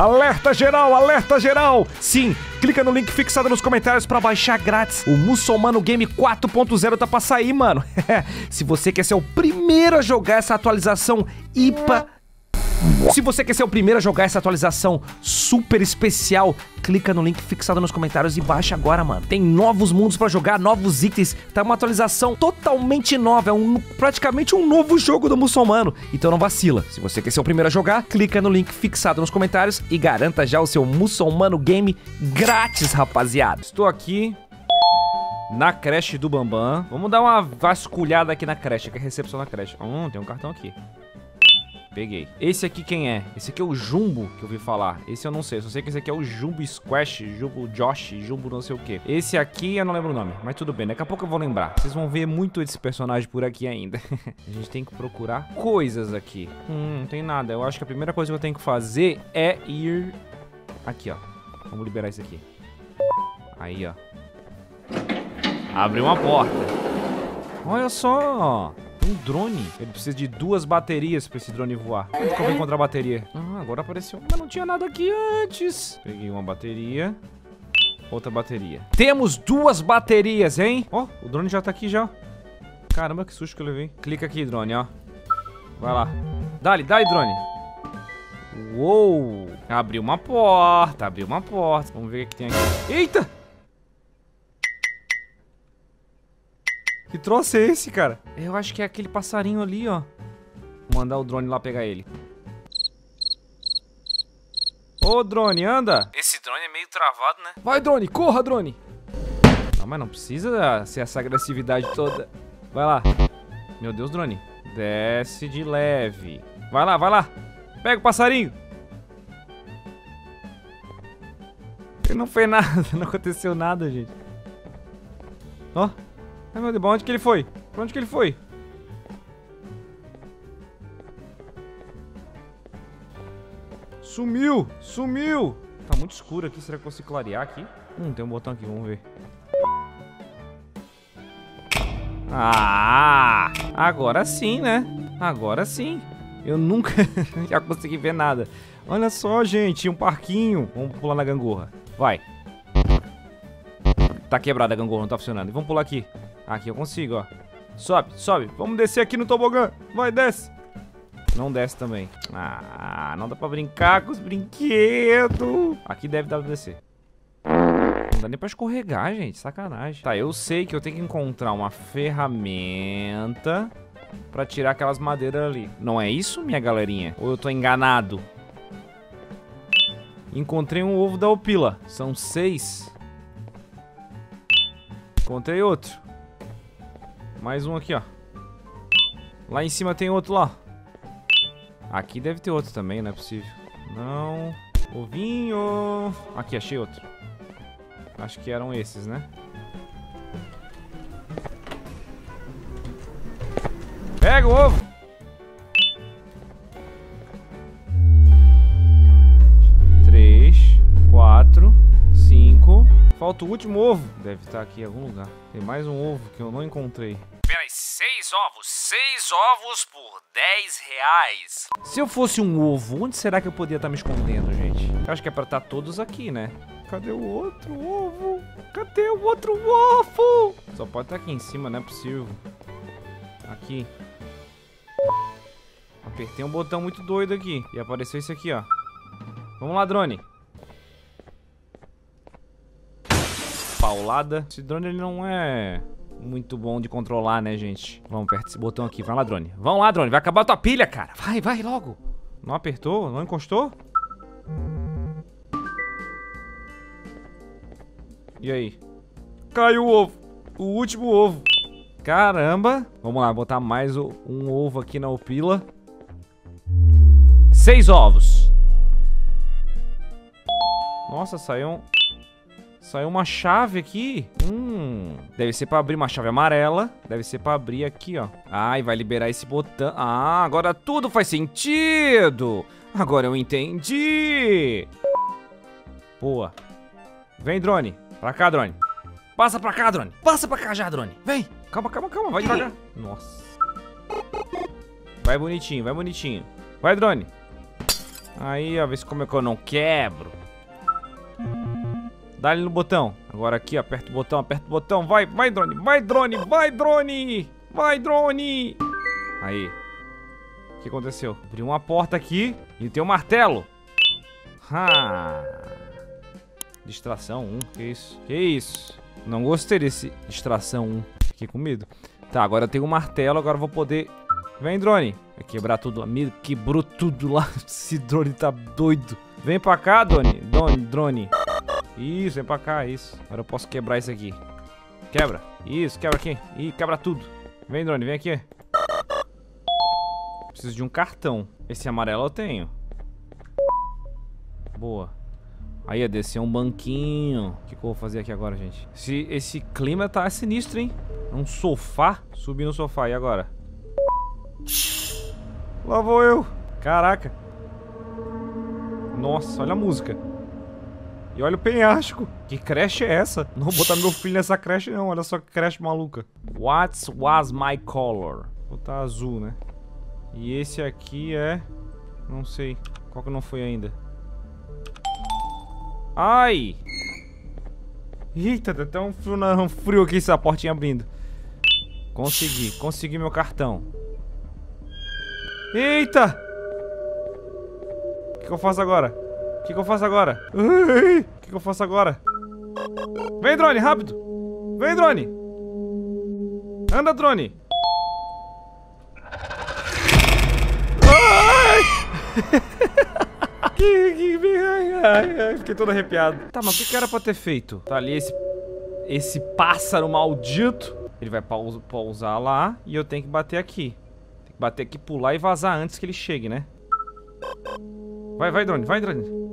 Alerta geral, alerta geral! Sim, clica no link fixado nos comentários para baixar grátis. O Muçulmano Game 4.0 tá pra sair, mano. Se você quer ser o primeiro a jogar essa atualização IPA se você quer ser o primeiro a jogar essa atualização super especial, clica no link fixado nos comentários e baixa agora, mano. Tem novos mundos pra jogar, novos itens, tá uma atualização totalmente nova, é um, praticamente um novo jogo do muçulmano. Então não vacila. Se você quer ser o primeiro a jogar, clica no link fixado nos comentários e garanta já o seu muçulmano game grátis, rapaziada. Estou aqui na creche do Bambam. Vamos dar uma vasculhada aqui na creche, que é recepção da creche. Hum, tem um cartão aqui. Peguei. Esse aqui quem é? Esse aqui é o Jumbo que eu ouvi falar. Esse eu não sei. Só sei que esse aqui é o Jumbo Squash, Jumbo Josh, Jumbo não sei o que. Esse aqui eu não lembro o nome. Mas tudo bem. Daqui a pouco eu vou lembrar. Vocês vão ver muito esse personagem por aqui ainda. a gente tem que procurar coisas aqui. Hum, não tem nada. Eu acho que a primeira coisa que eu tenho que fazer é ir... Aqui, ó. Vamos liberar isso aqui. Aí, ó. Abre uma porta. Olha só um drone. Ele precisa de duas baterias pra esse drone voar. Onde que eu vou encontrar a bateria? Ah, agora apareceu. Mas não tinha nada aqui antes. Peguei uma bateria. Outra bateria. Temos duas baterias, hein? Ó, oh, o drone já tá aqui já. Caramba, que susto que eu levei. Clica aqui, drone, ó. Vai lá. Dá-lhe, dá-lhe, drone. Uou! Abriu uma porta, abriu uma porta. Vamos ver o que tem aqui. Eita! Que troço é esse, cara? Eu acho que é aquele passarinho ali, ó. Vou mandar o drone lá pegar ele. Ô, drone, anda! Esse drone é meio travado, né? Vai, drone, corra, drone! Não, mas não precisa ser essa agressividade toda. Vai lá. Meu Deus, drone. Desce de leve. Vai lá, vai lá. Pega o passarinho. Ele não fez nada, não aconteceu nada, gente. Ó. Ai, meu Deus, onde que ele foi? Pra onde que ele foi? Sumiu! Sumiu! Tá muito escuro aqui, será que eu consigo clarear aqui? Hum, tem um botão aqui, vamos ver. Ah! Agora sim, né? Agora sim. Eu nunca já consegui ver nada. Olha só, gente, um parquinho. Vamos pular na gangorra. Vai. Tá quebrada a gangorra, não tá funcionando. vamos pular aqui. Aqui eu consigo, ó. Sobe, sobe. Vamos descer aqui no tobogã. Vai, desce. Não desce também. Ah, não dá pra brincar com os brinquedos. Aqui deve dar pra descer. Não dá nem pra escorregar, gente. Sacanagem. Tá, eu sei que eu tenho que encontrar uma ferramenta pra tirar aquelas madeiras ali. Não é isso, minha galerinha? Ou eu tô enganado? Encontrei um ovo da opila. São seis. Encontrei outro. Mais um aqui, ó. Lá em cima tem outro lá. Aqui deve ter outro também, não é possível. Não. Ovinho. Aqui, achei outro. Acho que eram esses, né? Pega o ovo! Falta o último ovo. Deve estar aqui em algum lugar. Tem mais um ovo que eu não encontrei. Peraí, seis ovos. Seis ovos por 10 reais. Se eu fosse um ovo, onde será que eu poderia estar me escondendo, gente? Eu acho que é pra estar todos aqui, né? Cadê o outro ovo? Cadê o outro ovo? Só pode estar aqui em cima, não é possível. Aqui. Apertei um botão muito doido aqui. E apareceu isso aqui, ó. Vamos lá, drone. Paulada. Esse drone ele não é muito bom de controlar, né, gente? Vamos, aperta esse botão aqui. Vai lá, drone. Vamos lá, drone. Vai acabar a tua pilha, cara. Vai, vai, logo. Não apertou? Não encostou? E aí? Caiu o ovo. O último ovo. Caramba. Vamos lá, botar mais um ovo aqui na opila. Seis ovos. Nossa, saiu um... Saiu uma chave aqui. Hum, deve ser pra abrir uma chave amarela. Deve ser pra abrir aqui, ó. E vai liberar esse botão. Ah, agora tudo faz sentido. Agora eu entendi. Boa. Vem, drone. Pra cá, drone. Passa pra cá, drone. Passa pra cá já, drone. Vem. Calma, calma, calma. Vai devagar. Nossa. Vai bonitinho, vai bonitinho. Vai, drone. Aí, ó, vê se como é que eu não quebro. Dá ele no botão. Agora aqui, aperta o botão, aperta o botão. Vai, vai, drone, vai, drone, vai, drone. Vai, drone. Aí. O que aconteceu? Abriu uma porta aqui e tem um martelo. Ha. Distração 1, que isso? Que isso? Não gostei desse distração 1. Fiquei com medo. Tá, agora eu tenho um martelo, agora eu vou poder... Vem, drone. Vai quebrar tudo. Quebrou tudo lá. Esse drone tá doido. Vem pra cá, drone. Drone, drone. Isso, vem pra cá, isso. Agora eu posso quebrar isso aqui. Quebra. Isso, quebra aqui. Ih, quebra tudo. Vem, drone, vem aqui. Preciso de um cartão. Esse amarelo eu tenho. Boa. Aí, ia descer um banquinho. O que, que eu vou fazer aqui agora, gente? Esse, esse clima tá sinistro, hein? Um sofá. Subir no sofá. E agora? Lá vou eu. Caraca. Nossa, olha a música. E olha o penhasco. Que creche é essa? Não vou botar meu filho nessa creche não. Olha só que creche maluca. What was my color? Vou botar azul, né? E esse aqui é... Não sei. Qual que não foi ainda? Ai! Eita, tá tão frio, um frio aqui essa portinha abrindo. Consegui. Consegui meu cartão. Eita! O que, que eu faço agora? Que, que eu faço agora? O que, eu faço agora? Vem, drone, rápido! Vem, drone! Anda, drone! Ai! que, que, ai, ai, ai, fiquei todo arrepiado. Tá, mas o que, era pra ter feito? Tá ali esse, esse pássaro maldito. Ele vai pousar lá e eu tenho que bater aqui. Tem que bater aqui, pular e vazar antes que ele chegue, né? Vai, vai, drone, vai, drone.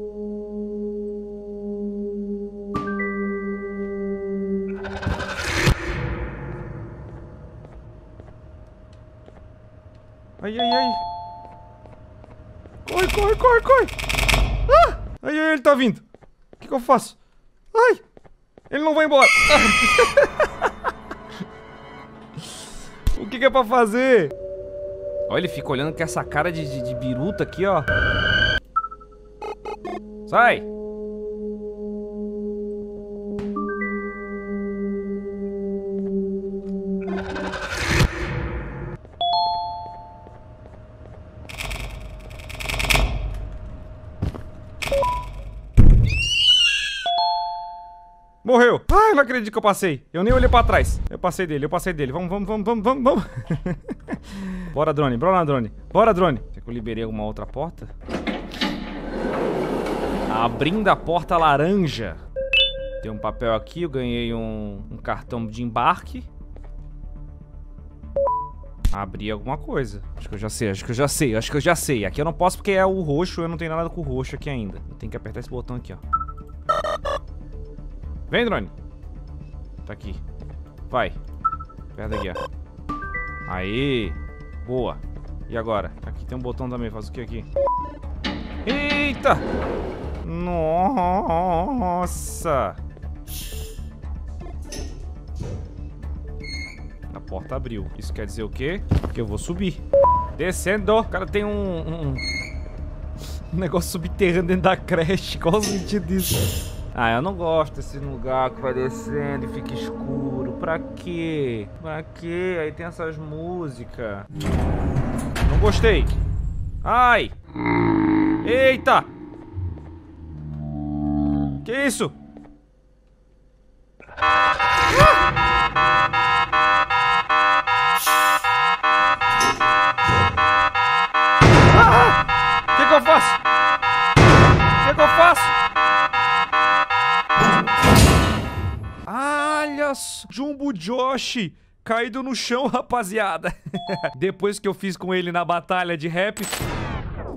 Ai, ai, ai. Corre, corre, corre, corre. Ah! Ai, ai, ele tá vindo. O que, que eu faço? Ai! Ele não vai embora. o que, que é pra fazer? Olha, ele fica olhando com essa cara de, de, de biruta aqui, ó. Sai! Morreu. Ai, não acredito que eu passei. Eu nem olhei pra trás. Eu passei dele, eu passei dele. Vamos, vamos, vamos, vamos, vamos, vamos. bora, drone. Bora, drone. Bora, drone. Será que eu liberei alguma outra porta? Abrindo a porta laranja. Tem um papel aqui, eu ganhei um, um cartão de embarque. Abrir alguma coisa. Acho que eu já sei, acho que eu já sei, acho que eu já sei. Aqui eu não posso porque é o roxo, eu não tenho nada com o roxo aqui ainda. Eu tenho que apertar esse botão aqui, ó. Vem, drone. Tá aqui. Vai. Perto aqui, ó. Aí. Boa. E agora? Aqui tem um botão também. Faz o que aqui? Eita! Nossa! A porta abriu. Isso quer dizer o quê? Que eu vou subir. Descendo. O cara tem um... Um, um negócio subterrâneo dentro da creche. Qual o sentido disso? Ah, eu não gosto desse lugar que vai descendo e fica escuro. Pra quê? Pra quê? Aí tem essas músicas. Não gostei. Ai! Eita! Que isso? Ah! Olha, Jumbo Josh caído no chão, rapaziada. Depois que eu fiz com ele na batalha de rap.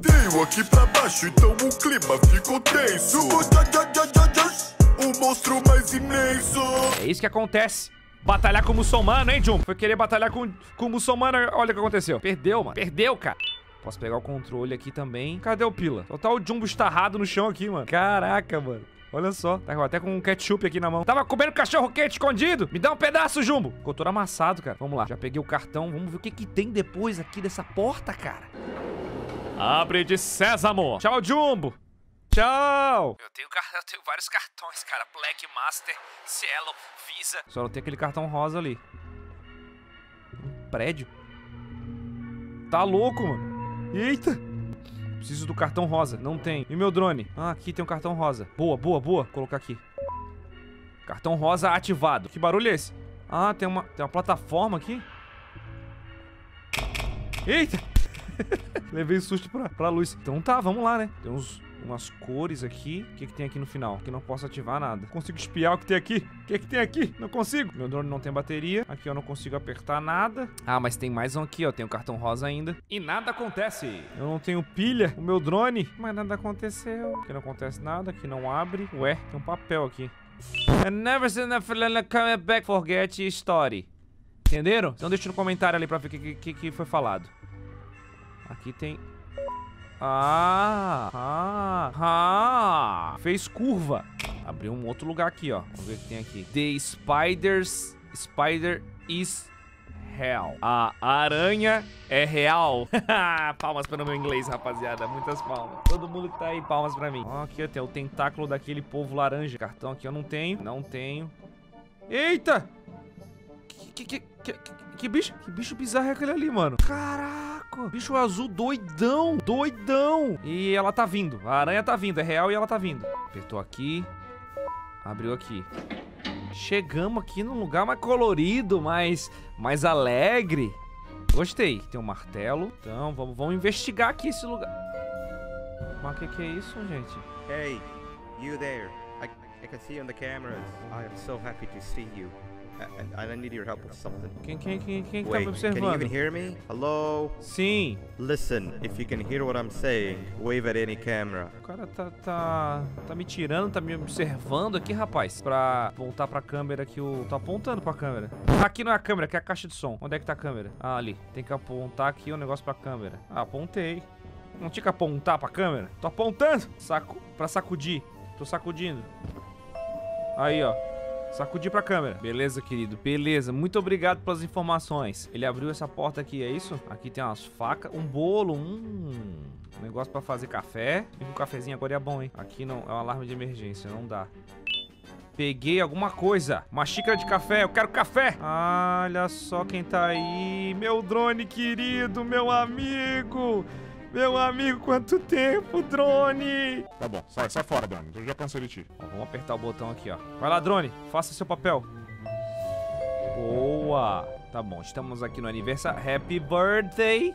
Veio aqui pra baixo, então o clima ficou tenso. O monstro mais imenso. É isso que acontece. Batalhar com o muçulmano, hein, Jumbo? Foi querer batalhar com, com o muçulmano, olha o que aconteceu. Perdeu, mano. Perdeu, cara. Posso pegar o controle aqui também. Cadê o Pila? Só tá o Jumbo estarrado no chão aqui, mano. Caraca, mano. Olha só, tá até com um ketchup aqui na mão. Tava comendo cachorro quente escondido? Me dá um pedaço, Jumbo. Ficou todo amassado, cara. Vamos lá, já peguei o cartão. Vamos ver o que que tem depois aqui dessa porta, cara. Abre de sésamo. Tchau, Jumbo. Tchau. Eu tenho, eu tenho vários cartões, cara. Black Master, Cielo, Visa. Só não tem aquele cartão rosa ali. Um prédio. Tá louco, mano. Eita. Preciso do cartão rosa. Não tem. E meu drone? Ah, aqui tem um cartão rosa. Boa, boa, boa. Vou colocar aqui. Cartão rosa ativado. Que barulho é esse? Ah, tem uma, tem uma plataforma aqui. Eita. Levei susto pra, pra luz. Então tá, vamos lá, né? Tem uns, umas cores aqui. O que, que tem aqui no final? Que não posso ativar nada. Consigo espiar o que tem aqui? O que, que tem aqui? Não consigo. Meu drone não tem bateria. Aqui eu não consigo apertar nada. Ah, mas tem mais um aqui, ó. Tem o cartão rosa ainda. E nada acontece. Eu não tenho pilha. O meu drone. Mas nada aconteceu. Aqui não acontece nada. Aqui não abre. Ué, tem um papel aqui. I never seen a come back forget story. Entenderam? Então deixa no comentário ali pra ver o que, que, que foi falado. Aqui tem... Ah, ah, ah. Fez curva. Abriu um outro lugar aqui, ó. Vamos ver o que tem aqui. The Spiders... Spider is real. A aranha é real. palmas para o meu inglês, rapaziada. Muitas palmas. Todo mundo que tá aí, palmas pra mim. Ó, aqui tem o tentáculo daquele povo laranja. Cartão aqui eu não tenho. Não tenho. Eita! Que, que, que, que, que bicho, que bicho bizarro é aquele ali, mano? Caraca! Bicho azul doidão, doidão. E ela tá vindo. A aranha tá vindo, é real e ela tá vindo. Apertou aqui. Abriu aqui. Chegamos aqui num lugar mais colorido, mais, mais alegre. Gostei. Tem um martelo. Então, vamos, vamos investigar aqui esse lugar. Mas o que, que é isso, gente? Hey, you there. I, I can see on the cameras. I am so happy to see you. And I need your help with something. Quem, quem, quem, quem que Wait, tá me can you observando? even hear me? Hello? Sim. Listen, if you can hear what I'm saying, wave at any camera. O cara tá, tá, tá me tirando, tá me observando aqui, rapaz. Pra apontar pra câmera que o... Tô apontando pra câmera. Aqui não é a câmera, aqui é a caixa de som. Onde é que tá a câmera? Ah, ali. Tem que apontar aqui o negócio pra câmera. Ah, apontei. Não tinha que apontar pra câmera? Tô apontando. Saco... Pra sacudir. Tô sacudindo. Aí, ó. Sacudir pra câmera. Beleza, querido. Beleza. Muito obrigado pelas informações. Ele abriu essa porta aqui, é isso? Aqui tem umas facas, um bolo, um negócio pra fazer café. E um cafezinho agora é bom, hein? Aqui não, é um alarme de emergência, não dá. Peguei alguma coisa. Uma xícara de café. Eu quero café. Olha só quem tá aí. Meu drone querido, meu amigo. Meu amigo, quanto tempo, drone. Tá bom, sai, sai fora, Dani. Eu já cansei de ti. Ó, vamos apertar o botão aqui, ó. Vai lá, drone. Faça seu papel. Boa. Tá bom, estamos aqui no aniversário. Happy birthday.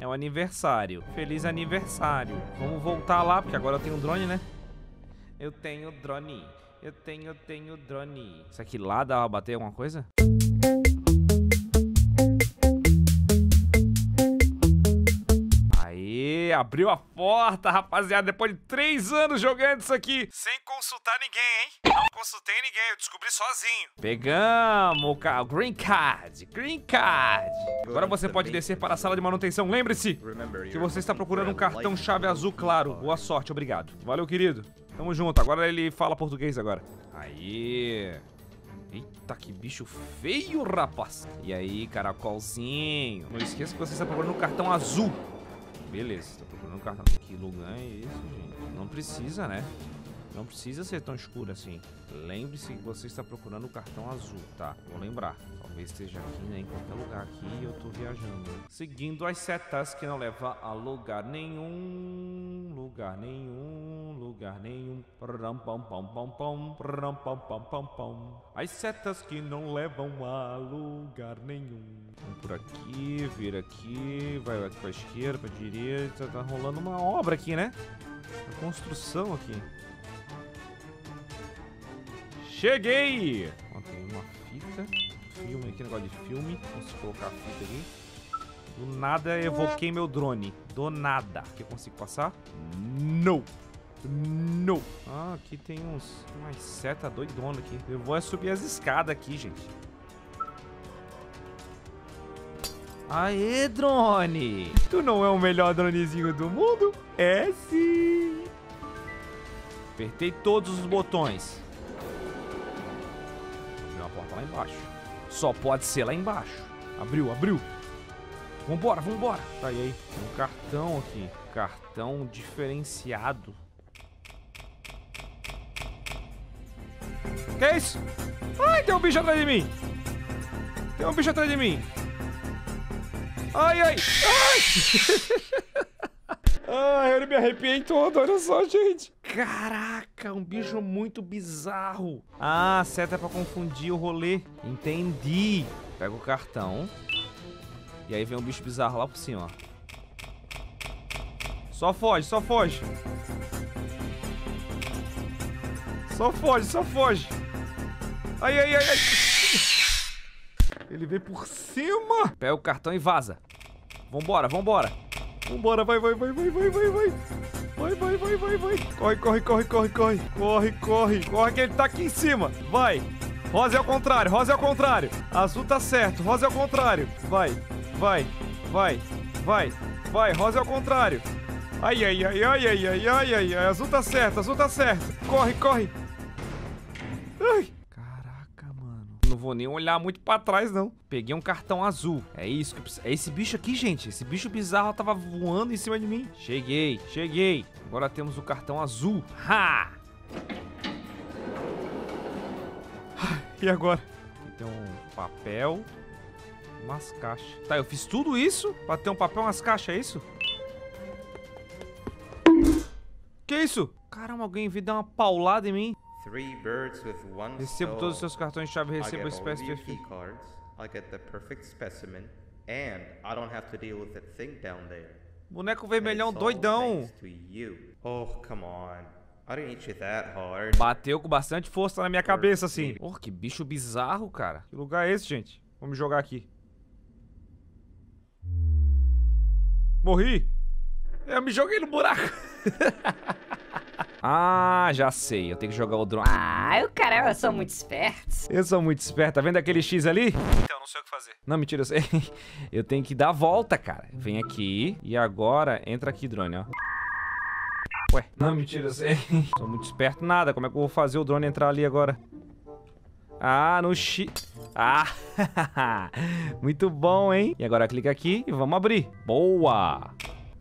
É o aniversário. Feliz aniversário. Vamos voltar lá, porque agora eu tenho drone, né? Eu tenho drone. Eu tenho, tenho drone. Isso aqui lá dá pra bater alguma coisa? Aê, abriu a porta, rapaziada. Depois de três anos jogando isso aqui. Sem consultar ninguém, hein? Não consultei ninguém, eu descobri sozinho. Pegamos o Green Card. Green Card. Agora você pode descer para a sala de manutenção. Lembre-se que você está procurando um cartão-chave azul claro. Boa sorte, obrigado. Valeu, querido. Tamo junto. Agora ele fala português agora. Aí. Eita, que bicho feio, rapaz. E aí, caracolzinho. Não esqueça que você está procurando um cartão azul. Beleza, está procurando um cartão. Que lugar é esse, gente? Não precisa, né? Não precisa ser tão escuro assim. Lembre-se que você está procurando o cartão azul, tá? Vou lembrar. Talvez esteja aqui, né? Em qualquer lugar aqui eu tô viajando. Seguindo as setas que não levam a lugar nenhum. Lugar nenhum, lugar nenhum. Pram, pam, pam, pam, pam. Pram, pam, pam, pam, pam. As setas que não levam a lugar nenhum. Vamos por aqui, vira aqui, vai pra esquerda, pra direita. Tá rolando uma obra aqui, né? Uma construção aqui. Cheguei! Ó, tem uma fita. Filme aqui, negócio de filme. Consigo colocar a fita aqui. Do nada evoquei meu drone. Do nada. Aqui eu consigo passar? Não. Não. Ah, aqui tem uns. Umas seta doidona aqui. Eu vou é subir as escadas aqui, gente. Aê, drone! Tu não é o melhor dronezinho do mundo? É sim! Apertei todos os botões. Abriu uma porta lá embaixo. Só pode ser lá embaixo. Abriu, abriu. Vambora, vambora. Tá aí, aí. Tem um cartão. aqui. Cartão diferenciado. Que isso? Ai, tem um bicho atrás de mim. Tem um bicho atrás de mim. Ai, ai. Ai. Ai, eu me arrepiei todo, olha só, gente. Caraca, um bicho muito bizarro. Ah, seta é pra confundir o rolê. Entendi. Pega o cartão. E aí vem um bicho bizarro lá por cima, ó. Só foge, só foge. Só foge, só foge. Ai, ai, ai, ai. Ele vem por cima. Pega o cartão e vaza. Vambora, vambora. Vambora, vai, vai, vai, vai, vai, vai, vai. Vai, vai, vai, vai, vai. Corre, corre, corre, corre, corre. Corre, corre. Corre que ele tá aqui em cima. Vai. Rosa é ao contrário, rosa é ao contrário. Azul tá certo, rosa é ao contrário. Vai, vai, vai, vai, vai. Rosa é ao contrário. Ai, ai, ai, ai, ai, ai, ai, ai. Azul tá certo, azul tá certo. Corre, corre. Ai. Não vou nem olhar muito pra trás, não. Peguei um cartão azul. É isso que eu preciso. É esse bicho aqui, gente. Esse bicho bizarro tava voando em cima de mim. Cheguei, cheguei. Agora temos o cartão azul. Ha! E agora? Aqui tem um papel. Umas caixas. Tá, eu fiz tudo isso pra ter um papel umas caixas, é isso? Que isso? Caramba, alguém veio dar uma paulada em mim. Three birds with one Recebo todos os seus cartões de chave, I recebo a espécie perfeita. I get the perfect specimen, and I don't have to deal with that thing down there. Boneco vermelhão doidão. Oh, come on. I didn't hit you that hard. Bateu com bastante força na minha cabeça, assim. Porra, que bicho bizarro, cara. Que lugar é esse, gente? Vamos jogar aqui. Morri. Eu me joguei no buraco. ah, já sei. Eu tenho que jogar o drone. Ah, o cara, eu sou muito esperto. Eu sou muito esperto. Tá vendo aquele X ali? Então, não sei o que fazer. Não, mentira, eu sei. Eu tenho que dar a volta, cara. Vem aqui e agora entra aqui, drone, ó. Ué, não, mentira, eu sei. Sou muito esperto nada. Como é que eu vou fazer o drone entrar ali agora? Ah, no X. Ah, muito bom, hein? E agora clica aqui e vamos abrir. Boa!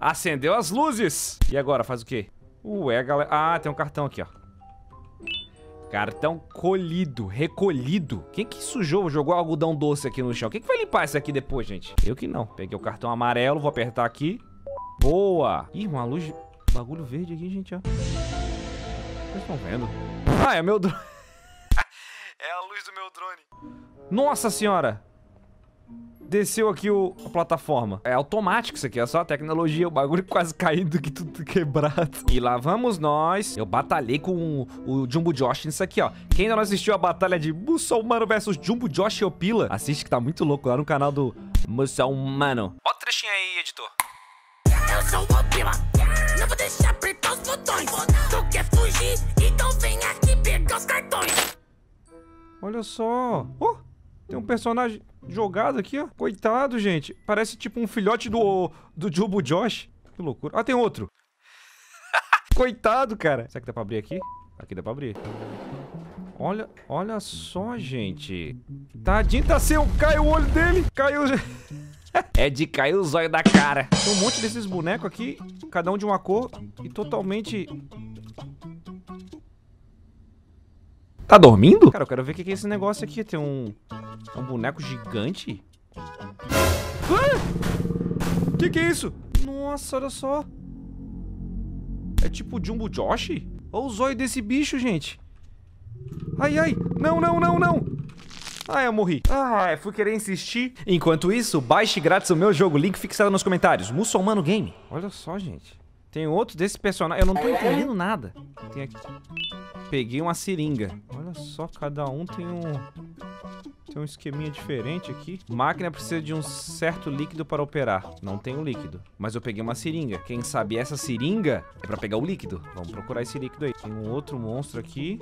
Acendeu as luzes. E agora, faz o quê? Ué, galera. Ah, tem um cartão aqui, ó. Cartão colhido, recolhido. Quem que sujou, jogou algodão doce aqui no chão? Quem que vai limpar isso aqui depois, gente? Eu que não. Peguei o cartão amarelo, vou apertar aqui. Boa! Ih, uma luz de bagulho verde aqui, gente, ó. Vocês estão vendo? Ah, é meu drone. É a luz do meu drone. Nossa senhora! Desceu aqui o, a plataforma. É automático isso aqui, é só a tecnologia. O bagulho quase caindo aqui, tudo quebrado. E lá vamos nós. Eu batalhei com o, o Jumbo Josh nisso aqui, ó. Quem ainda não assistiu a batalha de Muçulmano versus Jumbo Josh e Opila, assiste que tá muito louco lá no canal do Muçulmano. Bota o trechinho aí, editor. Eu sou o Pila, não vou deixar apertar os botões. Tu quer fugir? Então vem aqui pegar os cartões. Olha só. Oh, tem um personagem jogado aqui, ó. Coitado, gente. Parece tipo um filhote do, do Jumbo Josh. Que loucura. Ah, tem outro. Coitado, cara. Será que dá pra abrir aqui? Aqui dá pra abrir. Olha, olha só, gente. Tadinho, tá sem. Caiu o olho dele. Caiu. é de cair o zóio da cara. Tem um monte desses bonecos aqui, cada um de uma cor e totalmente. Tá dormindo? Cara, eu quero ver o que é esse negócio aqui. Tem um. um boneco gigante? O que, que é isso? Nossa, olha só. É tipo Jumbo Josh? Olha o zóio desse bicho, gente. Ai, ai. Não, não, não, não. Ah, eu morri. Ah, fui querer insistir. Enquanto isso, baixe grátis o meu jogo. Link fixado nos comentários. Muçulmano Game. Olha só, gente. Tem outro desse personagem. Eu não tô entendendo nada. Tem aqui. Peguei uma seringa. Olha só, cada um tem um... Tem um esqueminha diferente aqui. Máquina precisa de um certo líquido para operar. Não tem um líquido. Mas eu peguei uma seringa. Quem sabe essa seringa é pra pegar o líquido. Vamos procurar esse líquido aí. Tem um outro monstro aqui.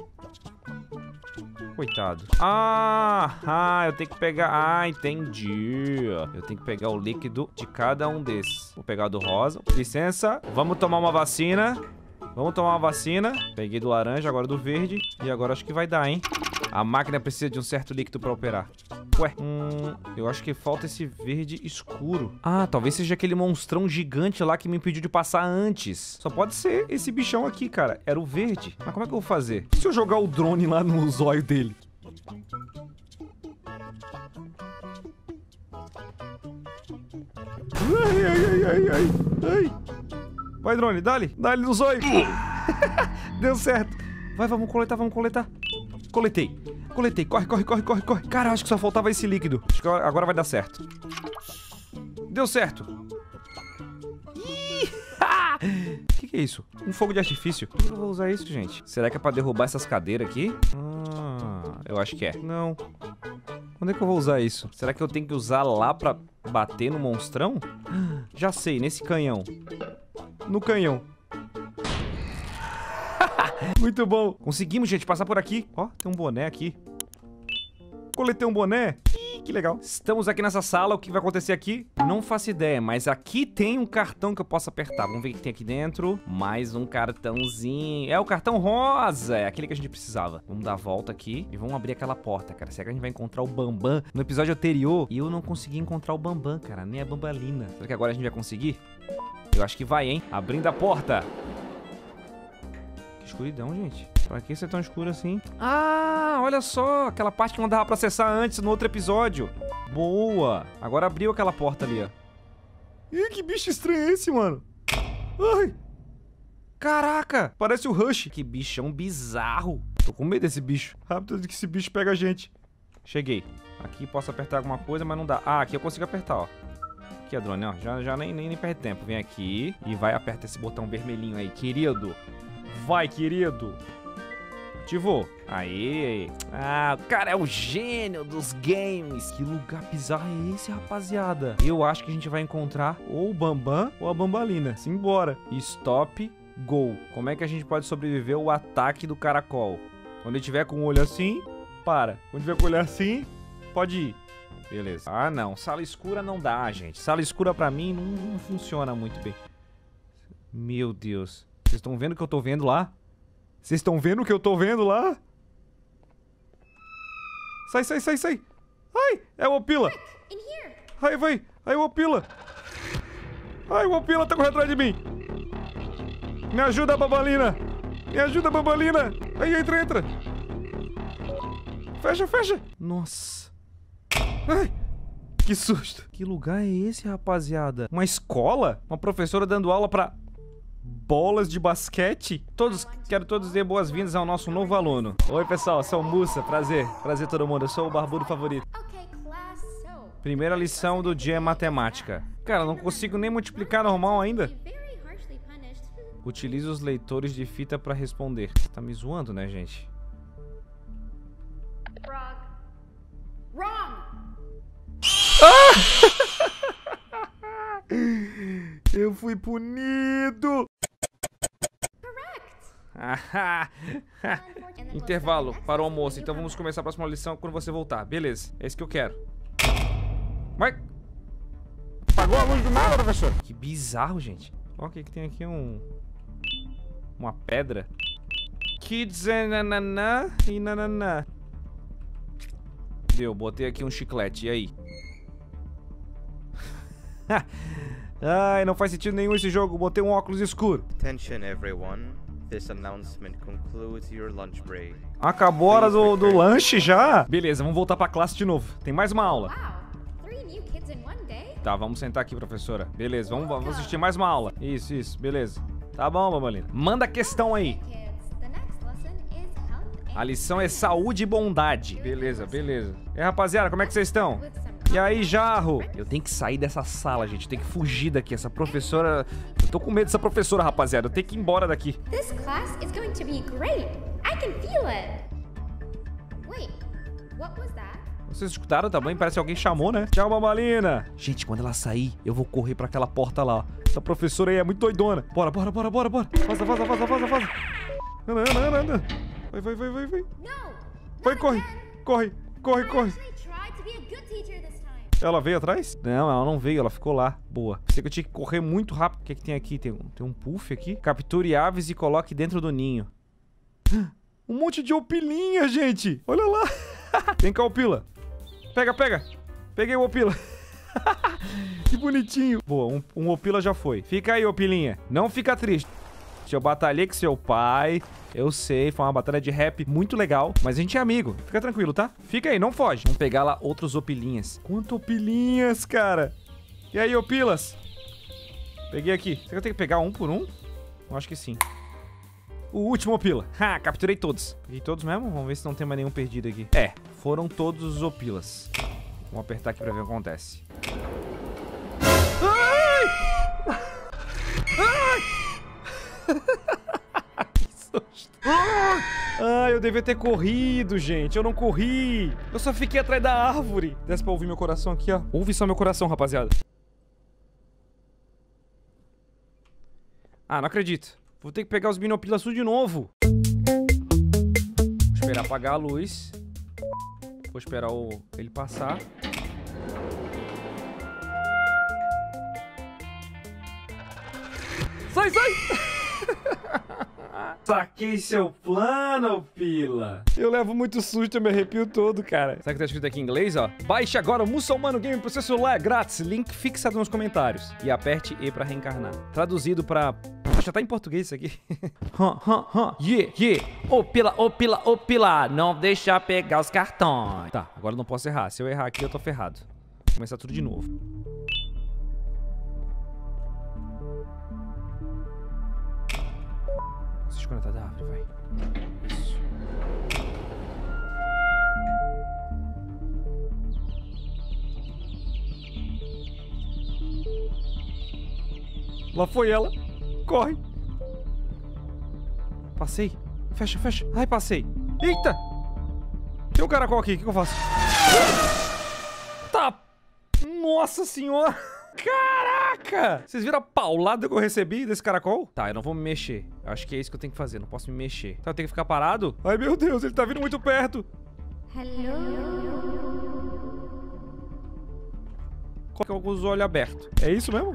Coitado. Ah, ah, eu tenho que pegar... Ah, entendi. Eu tenho que pegar o líquido de cada um desses. Vou pegar do rosa. Licença. Vamos tomar uma vacina. Vamos tomar uma vacina. Peguei do laranja, agora do verde. E agora acho que vai dar, hein? A máquina precisa de um certo líquido pra operar. Ué, hum, eu acho que falta esse verde escuro. Ah, talvez seja aquele monstrão gigante lá que me impediu de passar antes. Só pode ser esse bichão aqui, cara. Era o verde. Mas como é que eu vou fazer? E se eu jogar o drone lá no zóio dele? Ai, ai, ai, ai, ai, ai. Vai, drone, dá-lhe, dá-lhe no zóio. Deu certo. Vai, vamos coletar, vamos coletar. Coletei. Coletei. Corre, corre, corre, corre, corre. Cara, acho que só faltava esse líquido. Acho que agora- vai dar certo. Deu certo. que, é isso? Um fogo de artifício. Por que eu vou usar isso, gente? Será que é pra derrubar essas cadeiras aqui? Ah, eu acho que é. Não. Onde é que eu vou usar isso? Será que eu tenho que usar lá pra bater no monstrão? Já sei, nesse canhão. No canhão. Muito bom. Conseguimos, gente, passar por aqui. Ó, tem um boné aqui. Coletei um boné. Ih, que legal. Estamos aqui nessa sala. O que vai acontecer aqui? Não faço ideia, mas aqui tem um cartão que eu posso apertar. Vamos ver o que tem aqui dentro. Mais um cartãozinho. É o cartão rosa. É aquele que a gente precisava. Vamos dar a volta aqui e vamos abrir aquela porta, cara. Será que a gente vai encontrar o Bambam? No episódio anterior, eu não consegui encontrar o Bambam, cara. Nem a Bambalina. Será que agora a gente vai conseguir? Eu acho que vai, hein? Abrindo a porta. Que escuridão, gente. Pra que ser tão escuro assim? Ah, olha só. Aquela parte que não dava pra acessar antes no outro episódio. Boa. Agora abriu aquela porta ali, ó. Ih, que bicho estranho é esse, mano? Ai. Caraca, parece o Rush. Que bichão bizarro. Tô com medo desse bicho. Rápido que esse bicho pega a gente. Cheguei. Aqui posso apertar alguma coisa, mas não dá. Ah, aqui eu consigo apertar, ó. Aqui, drone, ó. Já, já nem, nem, nem perde tempo. Vem aqui e vai, aperta esse botão vermelhinho aí, querido. Vai, querido. Ativou. Aê. Ah, o cara é o gênio dos games. Que lugar bizarro é esse, rapaziada? Eu acho que a gente vai encontrar ou o Bambam ou a Bambalina. Simbora. Stop, go. Como é que a gente pode sobreviver ao ataque do caracol? Quando ele tiver com o olho assim, para. Quando tiver com o olho assim, pode ir. Beleza. Ah, não. Sala escura não dá, gente. Sala escura pra mim não, não funciona muito bem. Meu Deus. Vocês estão vendo o que eu tô vendo lá? Vocês estão vendo o que eu tô vendo lá? Sai, sai, sai, sai. Ai, é o Opila. Ai, vai. Ai, o Opila. Ai, o Opila tá correndo atrás de mim. Me ajuda, Babalina. Me ajuda, Babalina. Aí, entra, entra. Fecha, fecha. Nossa. Ai, que susto. Que lugar é esse, rapaziada? Uma escola? Uma professora dando aula pra bolas de basquete? Todos, quero todos dizer boas-vindas ao nosso novo aluno. Oi, pessoal, sou o Mussa. Prazer. Prazer todo mundo. Eu sou o barbudo favorito. Primeira lição do dia é matemática. Cara, não consigo nem multiplicar normal ainda. Utilize os leitores de fita pra responder. Tá me zoando, né, gente? Wrong! Eu fui punido! Intervalo para o almoço. Então vamos começar a próxima lição quando você voltar. Beleza, é isso que eu quero. Vai! Apagou a luz do nada, professor. Que bizarro, gente. Ó, o que, que tem aqui? Um. Uma pedra. Kids e nananã e nananã. Deu, botei aqui um chiclete. E aí? Ai, não faz sentido nenhum esse jogo. Botei um óculos escuro. Attention, everyone. This announcement concludes your lunch break. Acabou a hora do, do lanche já? Beleza, vamos voltar pra classe de novo. Tem mais uma aula. Wow, three new kids in one day? Tá, vamos sentar aqui, professora. Beleza, vamos, vamos assistir mais uma aula. Isso, isso, beleza. Tá bom, Babalina. Manda a questão aí. A lição é saúde e bondade. Beleza, beleza. E aí, rapaziada, como é que vocês estão? E aí, Jarro? Eu tenho que sair dessa sala, gente. Eu tenho que fugir daqui. Essa professora. Eu tô com medo dessa professora, rapaziada. Eu tenho que ir embora daqui. This class is going to be great. I can feel it. Wait, what was that? Vocês escutaram também? Parece que alguém chamou, né? Tchau, Babalina. Gente, quando ela sair, eu vou correr pra aquela porta lá. Essa professora aí é muito doidona. Bora, bora, bora, bora, bora. Vaza, vaza, vaza, vaza, vaza. Anda, anda, anda, anda. Vai, vai, vai, vai, vai. Vai, corre. Corre, corre, corre. Ela veio atrás? Não, ela não veio, ela ficou lá. Boa. Pensei que eu tinha que correr muito rápido. O que, é que tem aqui? Tem um, tem um puff aqui. Capture aves e coloque dentro do ninho. Um monte de opilinha, gente. Olha lá. Vem cá, opila. Pega, pega. Peguei o Opila. que bonitinho. Boa, um, um Opila já foi. Fica aí, Opilinha. Não fica triste. Eu batalhei com seu pai. Eu sei, foi uma batalha de rap muito legal. Mas a gente é amigo. Fica tranquilo, tá? Fica aí, não foge. Vamos pegar lá outros Opilinhas. Quanto Opilinhas, cara. E aí, Opilas? Peguei aqui. Será que eu tenho que pegar um por um? Eu acho que sim. O último Opila. Ha, capturei todos. Peguei todos mesmo? Vamos ver se não tem mais nenhum perdido aqui. É, foram todos os Opilas. Vamos apertar aqui pra ver o que acontece. Que susto. Ai, eu devia ter corrido, gente. Eu não corri. Eu só fiquei atrás da árvore. Desce pra ouvir meu coração aqui, ó. Ouve só meu coração, rapaziada. Ah, não acredito. Vou ter que pegar os binopilas de novo. Vou esperar apagar a luz. Vou esperar o... ele passar. Sai, sai! Saquei seu plano, Pila. Eu levo muito susto, eu me arrepio todo, cara. Sabe o que tá escrito aqui em inglês, ó? Baixe agora o Muçulmano Game pro seu celular, grátis. Link fixado nos comentários. E aperte E pra reencarnar. Traduzido pra... Já tá em português isso aqui. Hã, hã, hã. Yeah, yeah. Ô, Pila, ô, Pila, ô, Pila. Não deixa pegar os cartões. Tá, agora eu não posso errar. Se eu errar aqui, eu tô ferrado. Vou começar tudo de novo. Se da árvore, vai. Isso. Lá foi ela. Corre. Passei. Fecha, fecha. Ai, passei. Eita! Tem um caracol aqui. O que eu faço? Tá. Nossa senhora. Caraca! Vocês viram a paulada que eu recebi desse caracol? Tá, eu não vou me mexer. Eu acho que é isso que eu tenho que fazer. Não posso me mexer. Tá, eu tenho que ficar parado? Ai, meu Deus, ele tá vindo muito perto. Coloca com os olhos abertos. É isso mesmo?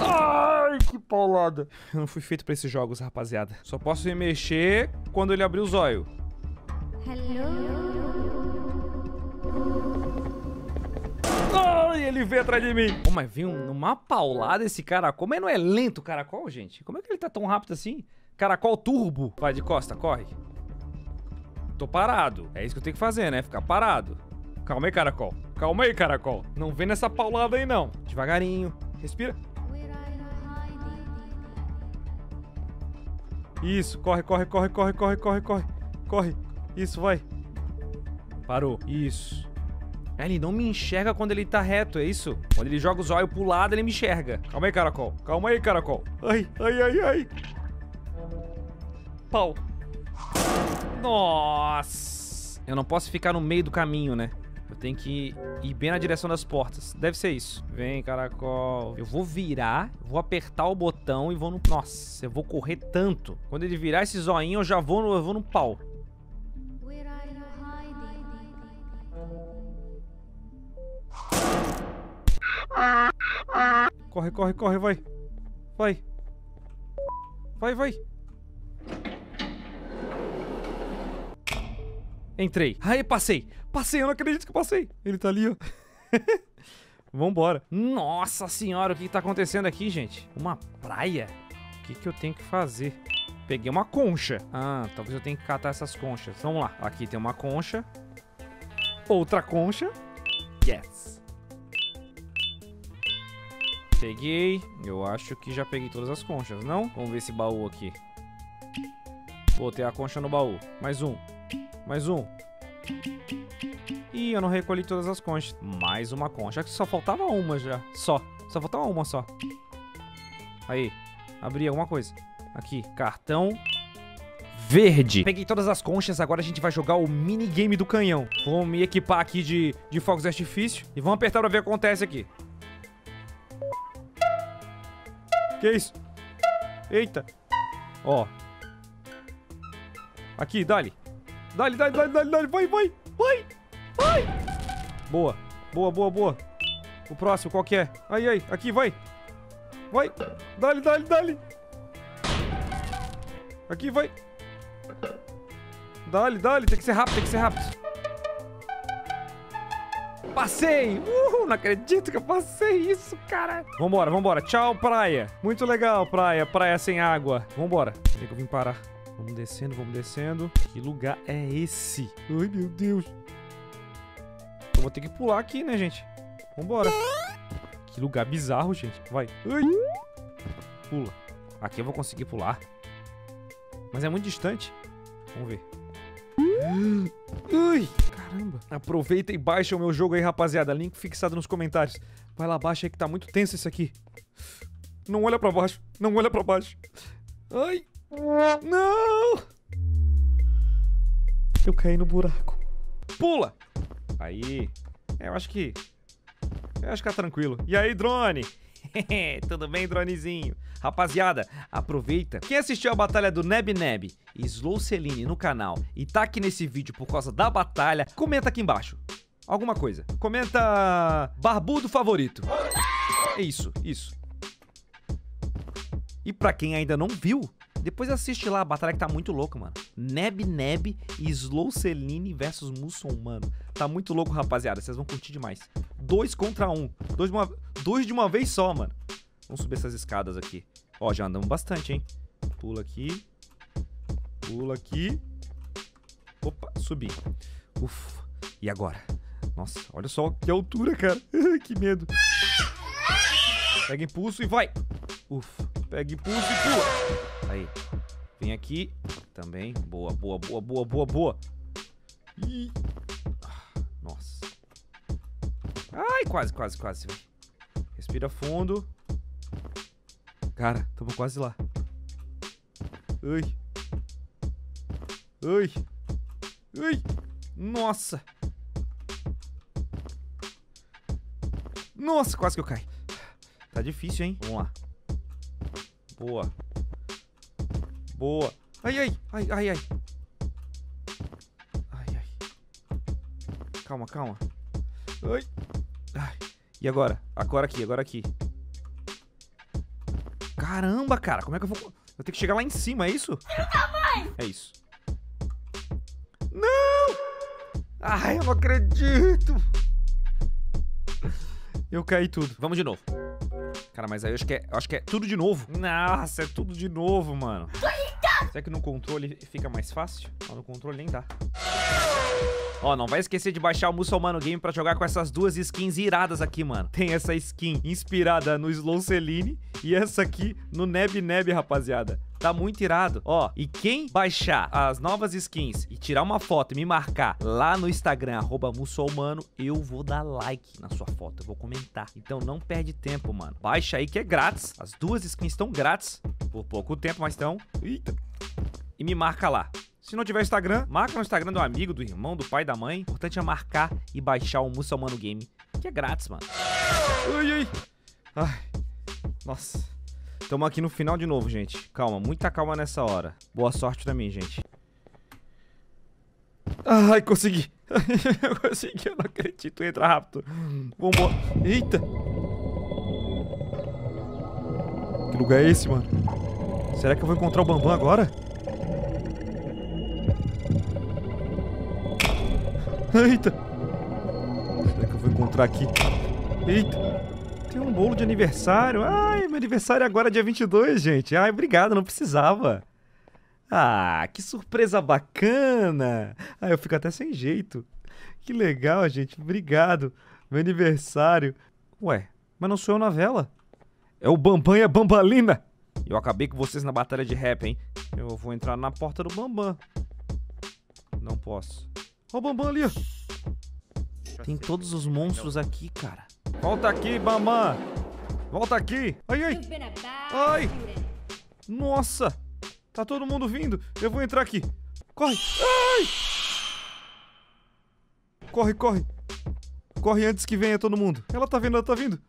Ai, que paulada. Eu não fui feito pra esses jogos, rapaziada. Só posso me mexer quando ele abrir os olhos. Ai, ele veio atrás de mim. Oh, mas veio numa paulada esse caracol. Mas não é lento o caracol, gente? Como é que ele tá tão rápido assim? Caracol turbo. Vai de costa, corre. Tô parado. É isso que eu tenho que fazer, né? Ficar parado. Calma aí, caracol. Calma aí, caracol. Não vem nessa paulada aí, não. Devagarinho. Respira. Isso, corre, corre, corre, corre, corre, corre, corre. Corre. Isso, vai. Parou. Isso. É, ele não me enxerga quando ele tá reto, é isso? Quando ele joga os olhos pro lado, ele me enxerga. Calma aí, caracol. Calma aí, caracol. Ai, ai, ai, ai. Pau. Nossa. Eu não posso ficar no meio do caminho, né? Eu tenho que ir bem na direção das portas. Deve ser isso. Vem, caracol. Eu vou virar, vou apertar o botão e vou no... Nossa, eu vou correr tanto. Quando ele virar esse zoinho, eu já vou no, eu vou no pau. Corre, corre, corre, vai. Vai. Vai, vai. Entrei. Aí, passei. Passei, eu não acredito que passei. Ele tá ali, ó. Vambora. Nossa senhora, o que, que tá acontecendo aqui, gente? Uma praia? O que, que eu tenho que fazer? Peguei uma concha. Ah, talvez eu tenha que catar essas conchas. Vamos lá. Aqui tem uma concha. Outra concha. Yes. Peguei. Eu acho que já peguei todas as conchas, não? Vamos ver esse baú aqui. Botei a concha no baú. Mais um. Mais um. Ih, eu não recolhi todas as conchas. Mais uma concha. Acho que só faltava uma já. Só. Só faltava uma só. Aí. Abri alguma coisa. Aqui. Cartão verde. Peguei todas as conchas, agora a gente vai jogar o minigame do canhão. Vou me equipar aqui de, de fogos de artifício e vamos apertar pra ver o que acontece aqui. Que isso? Eita. Ó. Aqui, dali. Dali, dali, dali, dali, dali. Vai, vai, vai, vai. Boa, boa, boa, boa. O próximo, qual que é? Aí, aí, aqui, vai. Vai. Dali, dali, dali. Aqui, vai. Dali, dali. Tem que ser rápido, tem que ser rápido. Passei! Uhul, não acredito que eu passei isso, cara. Vambora, vambora. Tchau, praia. Muito legal, praia. Praia sem água. Vambora. Tem que eu vim parar. Vamos descendo, vamos descendo. Que lugar é esse? Ai, meu Deus. Eu vou ter que pular aqui, né, gente? Vambora. Que lugar bizarro, gente. Vai. Ai. Pula. Aqui eu vou conseguir pular. Mas é muito distante. Vamos ver. Ai, caramba. Aproveita e baixa o meu jogo aí, rapaziada. Link fixado nos comentários. Vai lá, baixa aí que tá muito tenso isso aqui. Não olha pra baixo. Não olha pra baixo. Ai. Não. Eu caí no buraco. Pula. Aí. É, eu acho que... Eu acho que tá tranquilo. E aí, drone? Tudo bem, dronezinho? Rapaziada, aproveita. Quem assistiu a batalha do Neb Neb e Slow Celine no canal e tá aqui nesse vídeo por causa da batalha, comenta aqui embaixo. Alguma coisa. Comenta barbudo favorito. É isso, isso. E pra quem ainda não viu, depois assiste lá a batalha que tá muito louca, mano. Neb Neb e Slow Celine versus Muçulmano. Tá muito louco, rapaziada. Vocês vão curtir demais. Dois contra um. Dois de uma, dois de uma vez só, mano. Vamos subir essas escadas aqui. Ó, já andamos bastante, hein? Pula aqui. Pula aqui. Opa, subi. Ufa. E agora? Nossa, olha só que altura, cara. que medo. Pega impulso e vai. Ufa. Pega impulso e pula. Aí. Vem aqui. Também. Boa, boa, boa, boa, boa, boa. Ih. Nossa. Ai, quase, quase, quase. Respira fundo. Cara, tamo quase lá. Ai. Ai. Ai. Nossa. Nossa, quase que eu caí. Tá difícil, hein? Vamos lá. Boa. Boa. Ai, ai. Ai, ai, ai. Ai, ai. Calma, calma. Ai. Ai. E agora? Agora aqui, agora aqui. Caramba, cara, como é que eu vou... Eu tenho que chegar lá em cima, é isso? É isso. Não! Ai, eu não acredito! Eu caí tudo. Vamos de novo. Cara, mas aí eu acho que é, eu acho que é tudo de novo. Nossa, é tudo de novo, mano. Será que no controle fica mais fácil? Não, no controle nem dá. Ó, não vai esquecer de baixar o Muçulmano Game pra jogar com essas duas skins iradas aqui, mano. Tem essa skin inspirada no Slow Celine e essa aqui no Neb Neb, rapaziada. Tá muito irado. Ó, e quem baixar as novas skins e tirar uma foto e me marcar lá no Instagram, arroba muçulmano, eu vou dar like na sua foto, eu vou comentar. Então não perde tempo, mano. Baixa aí que é grátis. As duas skins estão grátis. Por pouco tempo, mas estão... Eita. E me marca lá. Se não tiver Instagram, marca no Instagram do amigo, do irmão, do pai, da mãe. O importante é marcar e baixar o Muçulmano Game, que é grátis, mano. Ai, ai. Ai. Nossa. Tamo aqui no final de novo, gente. Calma, muita calma nessa hora. Boa sorte pra mim, gente. Ai, consegui. eu consegui, eu não acredito. Entra rápido. Vambora. Eita. Que lugar é esse, mano? Será que eu vou encontrar o Bambam agora? Eita! Será que eu vou encontrar aqui? Eita! Tem um bolo de aniversário. Ai, meu aniversário é agora dia 22, gente. Ai, obrigado, não precisava. Ah, que surpresa bacana. Ah, eu fico até sem jeito. Que legal, gente. Obrigado. Meu aniversário. Ué, mas não sou eu na vela. É o Bambam e a Bambalina. Eu acabei com vocês na batalha de rap, hein? Eu vou entrar na porta do Bambam. Não posso. Ó o Bambam ali, ó. Tem todos os monstros aqui, cara. Volta aqui, Bambam. Volta aqui. Ai, ai. Ai. Nossa. Tá todo mundo vindo. Eu vou entrar aqui. Corre. Ai. Corre, corre. Corre antes que venha todo mundo. Ela tá vindo, ela tá vindo.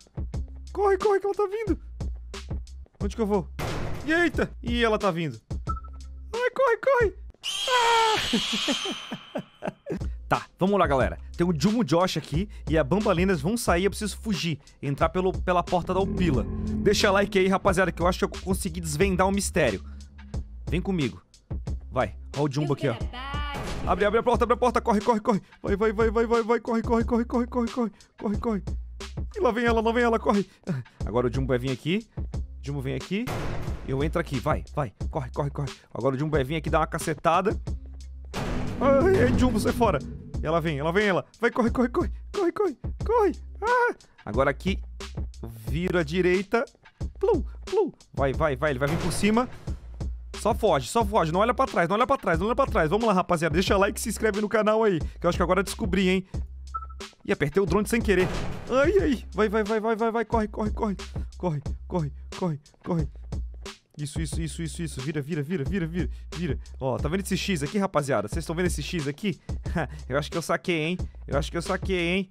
Corre, corre que ela tá vindo. Onde que eu vou? Eita. E ela tá vindo. Ai, corre, corre. Ah. Tá, vamos lá, galera. Tem o Jumo Josh aqui e a Bambalinas vão sair, eu preciso fugir. Entrar pelo, pela porta da Upila. Deixa like aí, rapaziada, que eu acho que eu consegui desvendar o mistério. Vem comigo. Vai, ó o Jumbo aqui, ó. Abre, abre a porta, abre a porta. Corre, corre, corre. Vai, vai, vai, vai, vai, vai. Corre, corre, corre, corre, corre, corre, corre, corre. E lá vem ela, lá vem ela, corre. Agora o Jumbo vai vir aqui. Jumbo vem aqui. Eu entro aqui, vai, vai. Corre, corre, corre. Agora o Jumbo vai vir aqui dar uma cacetada. Ai, ai, Jumbo, sai fora. Ela vem, ela vem, ela. Vai, corre, corre, corre. Corre, corre, corre. Ah. Agora aqui. Viro à direita. Plum, plum. Vai, vai, vai. Ele vai vir por cima. Só foge, só foge. Não olha pra trás, não olha pra trás, não olha pra trás. Vamos lá, rapaziada. Deixa like e se inscreve no canal aí. Que eu acho que agora descobri, hein. Ih, apertei o drone sem querer. Ai, ai. Vai, vai, vai, vai, vai, vai. Corre, corre, corre. Corre, corre, corre, corre. Isso, isso, isso, isso, isso. Vira, vira, vira, vira, vira, vira. Ó, tá vendo esse X aqui, rapaziada? Vocês estão vendo esse X aqui? eu acho que eu saquei, hein? Eu acho que eu saquei, hein?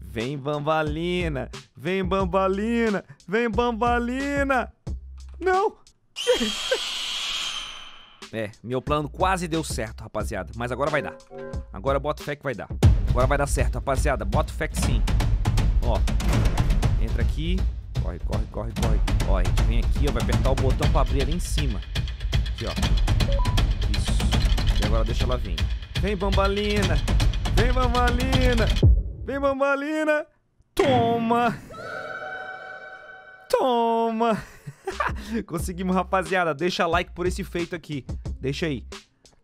Vem, bambalina. Vem, bambalina. Vem, bambalina. Não. É, meu plano quase deu certo, rapaziada. Mas agora vai dar. Agora bota fé que vai dar. Agora vai dar certo, rapaziada. Bota fé que sim. Ó. Entra aqui. Corre, corre, corre, corre. Ó, a gente vem aqui, ó. Vai apertar o botão pra abrir ali em cima. Aqui, ó. Isso. E agora deixa ela vir. Vem, bambalina. Vem, bambalina. Vem, bambalina. Toma. Toma. Conseguimos, rapaziada. Deixa like por esse feito aqui. Deixa aí.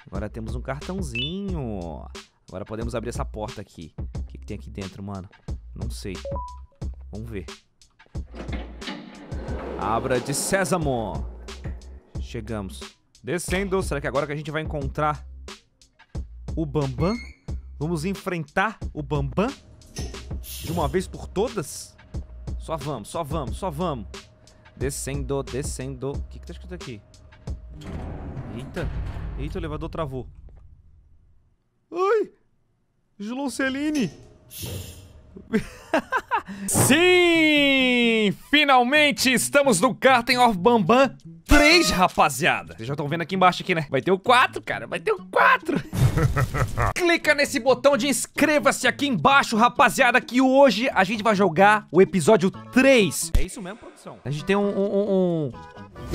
Agora temos um cartãozinho. Agora podemos abrir essa porta aqui. O que, que tem aqui dentro, mano? Não sei. Vamos ver. Abra de sésamo. Chegamos. Descendo. Será que agora que a gente vai encontrar o Bambam? Vamos enfrentar o Bambam? De uma vez por todas? Só vamos, só vamos, só vamos. Descendo, descendo. O que, que tá escrito aqui? Eita. Eita, o elevador travou. Ai! Slonceline! Sim! Finalmente estamos no Karten of Bambam 3, rapaziada. Vocês já estão vendo aqui embaixo aqui, né? Vai ter o 4, cara. Vai ter o 4. Clica nesse botão de inscreva-se aqui embaixo, rapaziada, que hoje a gente vai jogar o episódio 3. É isso mesmo, produção? A gente tem um, um, um,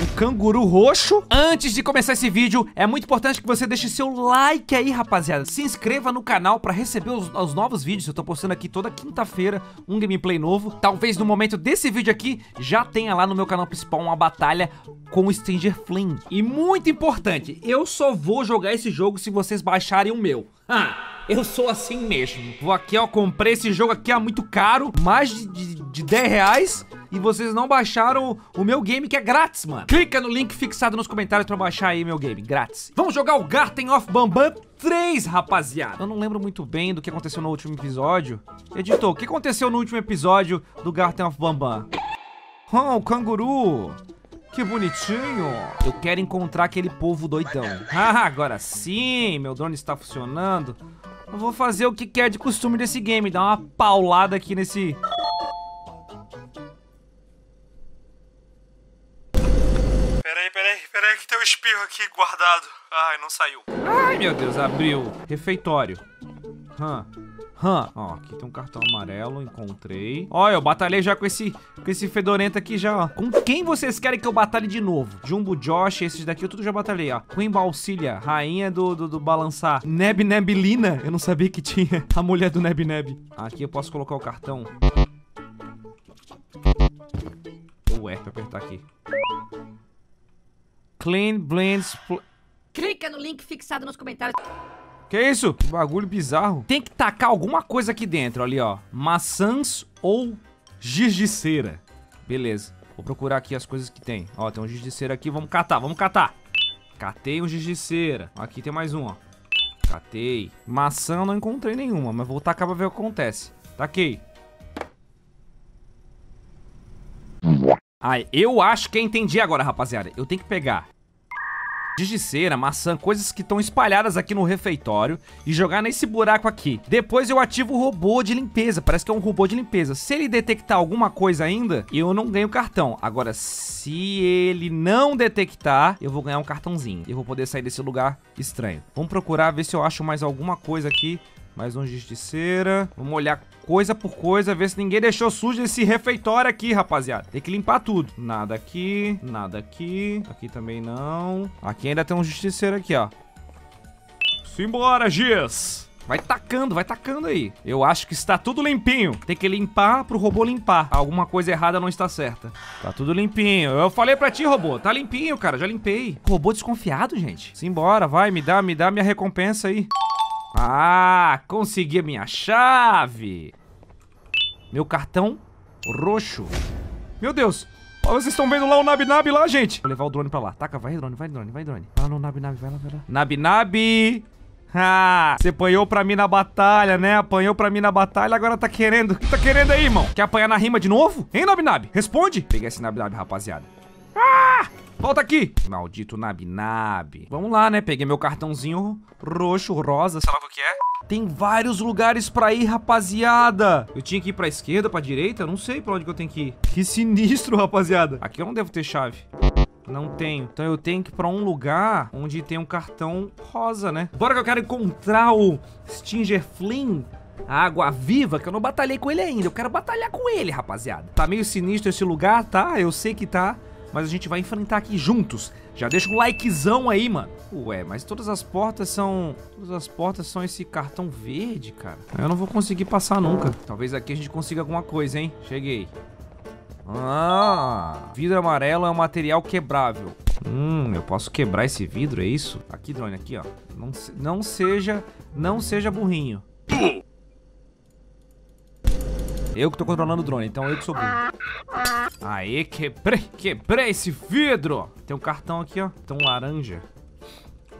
um canguru roxo. Antes de começar esse vídeo, é muito importante que você deixe seu like aí, rapaziada. Se inscreva no canal pra receber os, os novos vídeos. Eu tô postando aqui toda quinta-feira um gameplay novo. Talvez no momento desse vídeo aqui, já tenha lá no meu canal principal uma batalha com o Stranger Fling. E muito importante, eu só vou jogar esse jogo se vocês baixarem o meu. Eu sou assim mesmo. Vou aqui, ó, comprei esse jogo aqui é muito caro, mais de, de, de 10 reais. E vocês não baixaram o meu game, que é grátis, mano. Clica no link fixado nos comentários pra baixar aí meu game, grátis. Vamos jogar o Garten of Bambam 3, rapaziada. Eu não lembro muito bem do que aconteceu no último episódio. Editor, o que aconteceu no último episódio do Garten of Bambam? Oh, o canguru. Que bonitinho. Eu quero encontrar aquele povo doidão. Ah, agora sim, meu drone está funcionando. Eu vou fazer o que é de costume desse game, dar uma paulada aqui nesse... Peraí, peraí, peraí que tem um espirro aqui guardado. Ai, não saiu. Ai, meu Deus, abriu. Refeitório. Hã. Hã. Ó, aqui tem um cartão amarelo, encontrei. Olha, eu batalhei já com esse, com esse fedorento aqui já, ó. Com quem vocês querem que eu batalhe de novo? Jumbo Josh, esses daqui eu tudo já batalhei, ó. Queen Balsilia, rainha do, do, do balançar. Neb Nebilina, eu não sabia que tinha a mulher do Neb Neb. Aqui eu posso colocar o cartão. Ué, pra apertar aqui. Clean Blends... Clica no link fixado nos comentários. Que isso? Que bagulho bizarro. Tem que tacar alguma coisa aqui dentro, ali, ó. Maçãs ou giz de cera. Beleza. Vou procurar aqui as coisas que tem. Ó, tem um giz de cera aqui. Vamos catar, vamos catar. Catei um giz de cera. Aqui tem mais um, ó. Catei. Maçã eu não encontrei nenhuma, mas vou tacar pra ver o que acontece. Taquei. Ai, eu acho que entendi agora, rapaziada. Eu tenho que pegar cera, maçã, coisas que estão espalhadas aqui no refeitório e jogar nesse buraco aqui. Depois eu ativo o robô de limpeza, parece que é um robô de limpeza. Se ele detectar alguma coisa ainda, eu não ganho cartão. Agora, se ele não detectar, eu vou ganhar um cartãozinho. Eu vou poder sair desse lugar estranho. Vamos procurar, ver se eu acho mais alguma coisa aqui. Mais um cera. Vamos olhar coisa por coisa, ver se ninguém deixou sujo esse refeitório aqui, rapaziada. Tem que limpar tudo. Nada aqui, nada aqui. Aqui também não. Aqui ainda tem um justiceiro aqui, ó. Simbora, Giz. Vai tacando, vai tacando aí. Eu acho que está tudo limpinho. Tem que limpar pro robô limpar. Alguma coisa errada não está certa. Tá tudo limpinho. Eu falei pra ti, robô. Tá limpinho, cara. Já limpei. Robô desconfiado, gente. Simbora, vai. Me dá, me dá minha recompensa aí. Ah, consegui a minha chave. Meu cartão roxo. Meu Deus. Ó, vocês estão vendo lá o Nabi Nabi lá, gente. Vou levar o drone pra lá. Taca, vai, drone, vai, drone, vai, drone. Vai lá no Nabi Nabi, vai lá, vai lá. Nabi Nabi. Ah, você apanhou pra mim na batalha, né? Apanhou pra mim na batalha, agora tá querendo. O que tá querendo aí, irmão? Quer apanhar na rima de novo? Hein, Nabi Nabi? Responde. Peguei esse Nabi Nabi, rapaziada. Volta aqui! Maldito Nabi Nabi. Vamos lá, né? Peguei meu cartãozinho roxo, rosa, sei lá o que é. Tem vários lugares pra ir, rapaziada. Eu tinha que ir pra esquerda, pra direita? Eu não sei pra onde que eu tenho que ir. Que sinistro, rapaziada. Aqui eu não devo ter chave. Não tenho. Então eu tenho que ir pra um lugar onde tem um cartão rosa, né? Bora que eu quero encontrar o Stinger Flynn. A água viva, que eu não batalhei com ele ainda. Eu quero batalhar com ele, rapaziada. Tá meio sinistro esse lugar, tá? Eu sei que tá. Mas a gente vai enfrentar aqui juntos. Já deixa um likezão aí, mano. Ué, mas todas as portas são... Todas as portas são esse cartão verde, cara. Eu não vou conseguir passar nunca. Talvez aqui a gente consiga alguma coisa, hein? Cheguei. Ah, vidro amarelo é um material quebrável. Hum, eu posso quebrar esse vidro, é isso? Aqui, drone, aqui, ó. Não, se- não seja, não seja burrinho. Eu que tô controlando o drone, então eu que sou burro. Aê, quebrei, quebrei esse vidro. Tem um cartão aqui, ó. Tem um laranja.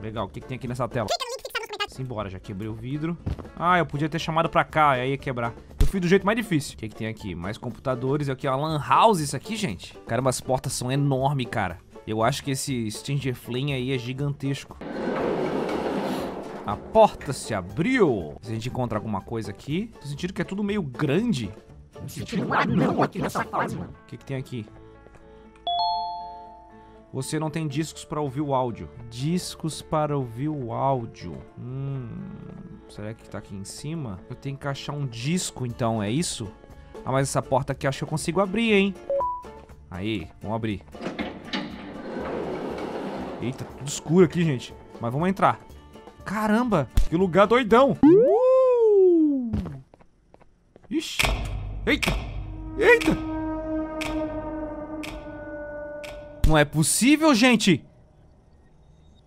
Legal, o que, que tem aqui nessa tela? Simbora, já quebrei o vidro. Ah, eu podia ter chamado pra cá, aí ia quebrar. Eu fui do jeito mais difícil. O que, que tem aqui? Mais computadores. Aqui, ó, lan house isso aqui, gente. Caramba, as portas são enormes, cara. Eu acho que esse Stinger Flynn aí é gigantesco. A porta se abriu. Se a gente encontra alguma coisa aqui. Tô sentindo que é tudo meio grande. Não, aqui nessa fase, mano. O que, que tem aqui? Você não tem discos para ouvir o áudio. Discos para ouvir o áudio. Hum, será que tá aqui em cima? Eu tenho que achar um disco, então, é isso? Ah, mas essa porta aqui acho que eu consigo abrir, hein? Aí, vamos abrir. Eita, tudo escuro aqui, gente. Mas vamos entrar. Caramba, que lugar doidão. Uh! Ixi. Eita. Eita. Não é possível, gente.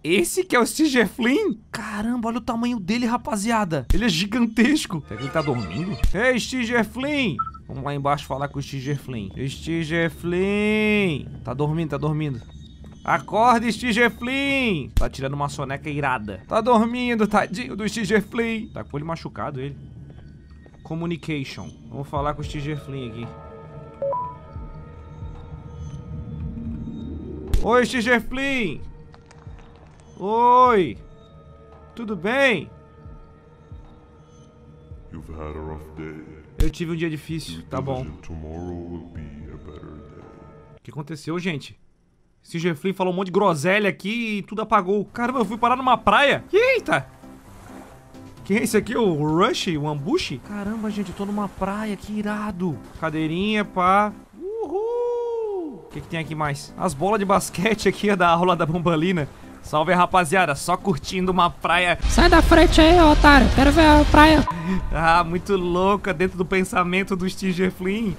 Esse que é o Stinger Flynn? Caramba, olha o tamanho dele, rapaziada. Ele é gigantesco. Será que ele tá dormindo? Ei, Stinger Flynn. Vamos lá embaixo falar com o Stinger Flynn. Stinger Flynn. Tá dormindo, tá dormindo. Acorda, Stinger Flynn. Tá tirando uma soneca irada. Tá dormindo, tadinho do Stinger Flynn. Tá com ele machucado, ele. Communication. Vamos falar com o Stinger Flynn aqui. Oi, Stinger Flynn. Oi. Tudo bem? You've had a rough day. Eu tive um dia difícil, tá bom. O que aconteceu, gente? Stinger Flynn falou um monte de groselha aqui e tudo apagou. Caramba, eu fui parar numa praia. Eita! Quem é esse aqui? O Rush? O Ambush? Caramba, gente, eu tô numa praia, que irado. Cadeirinha, pá. Uhul! O que, que tem aqui mais? As bolas de basquete aqui é da aula da Bombalina. Salve, rapaziada. Só curtindo uma praia Sai da frente aí, otário. Quero ver a praia. ah, muito louca dentro do pensamento do Stinger Flynn.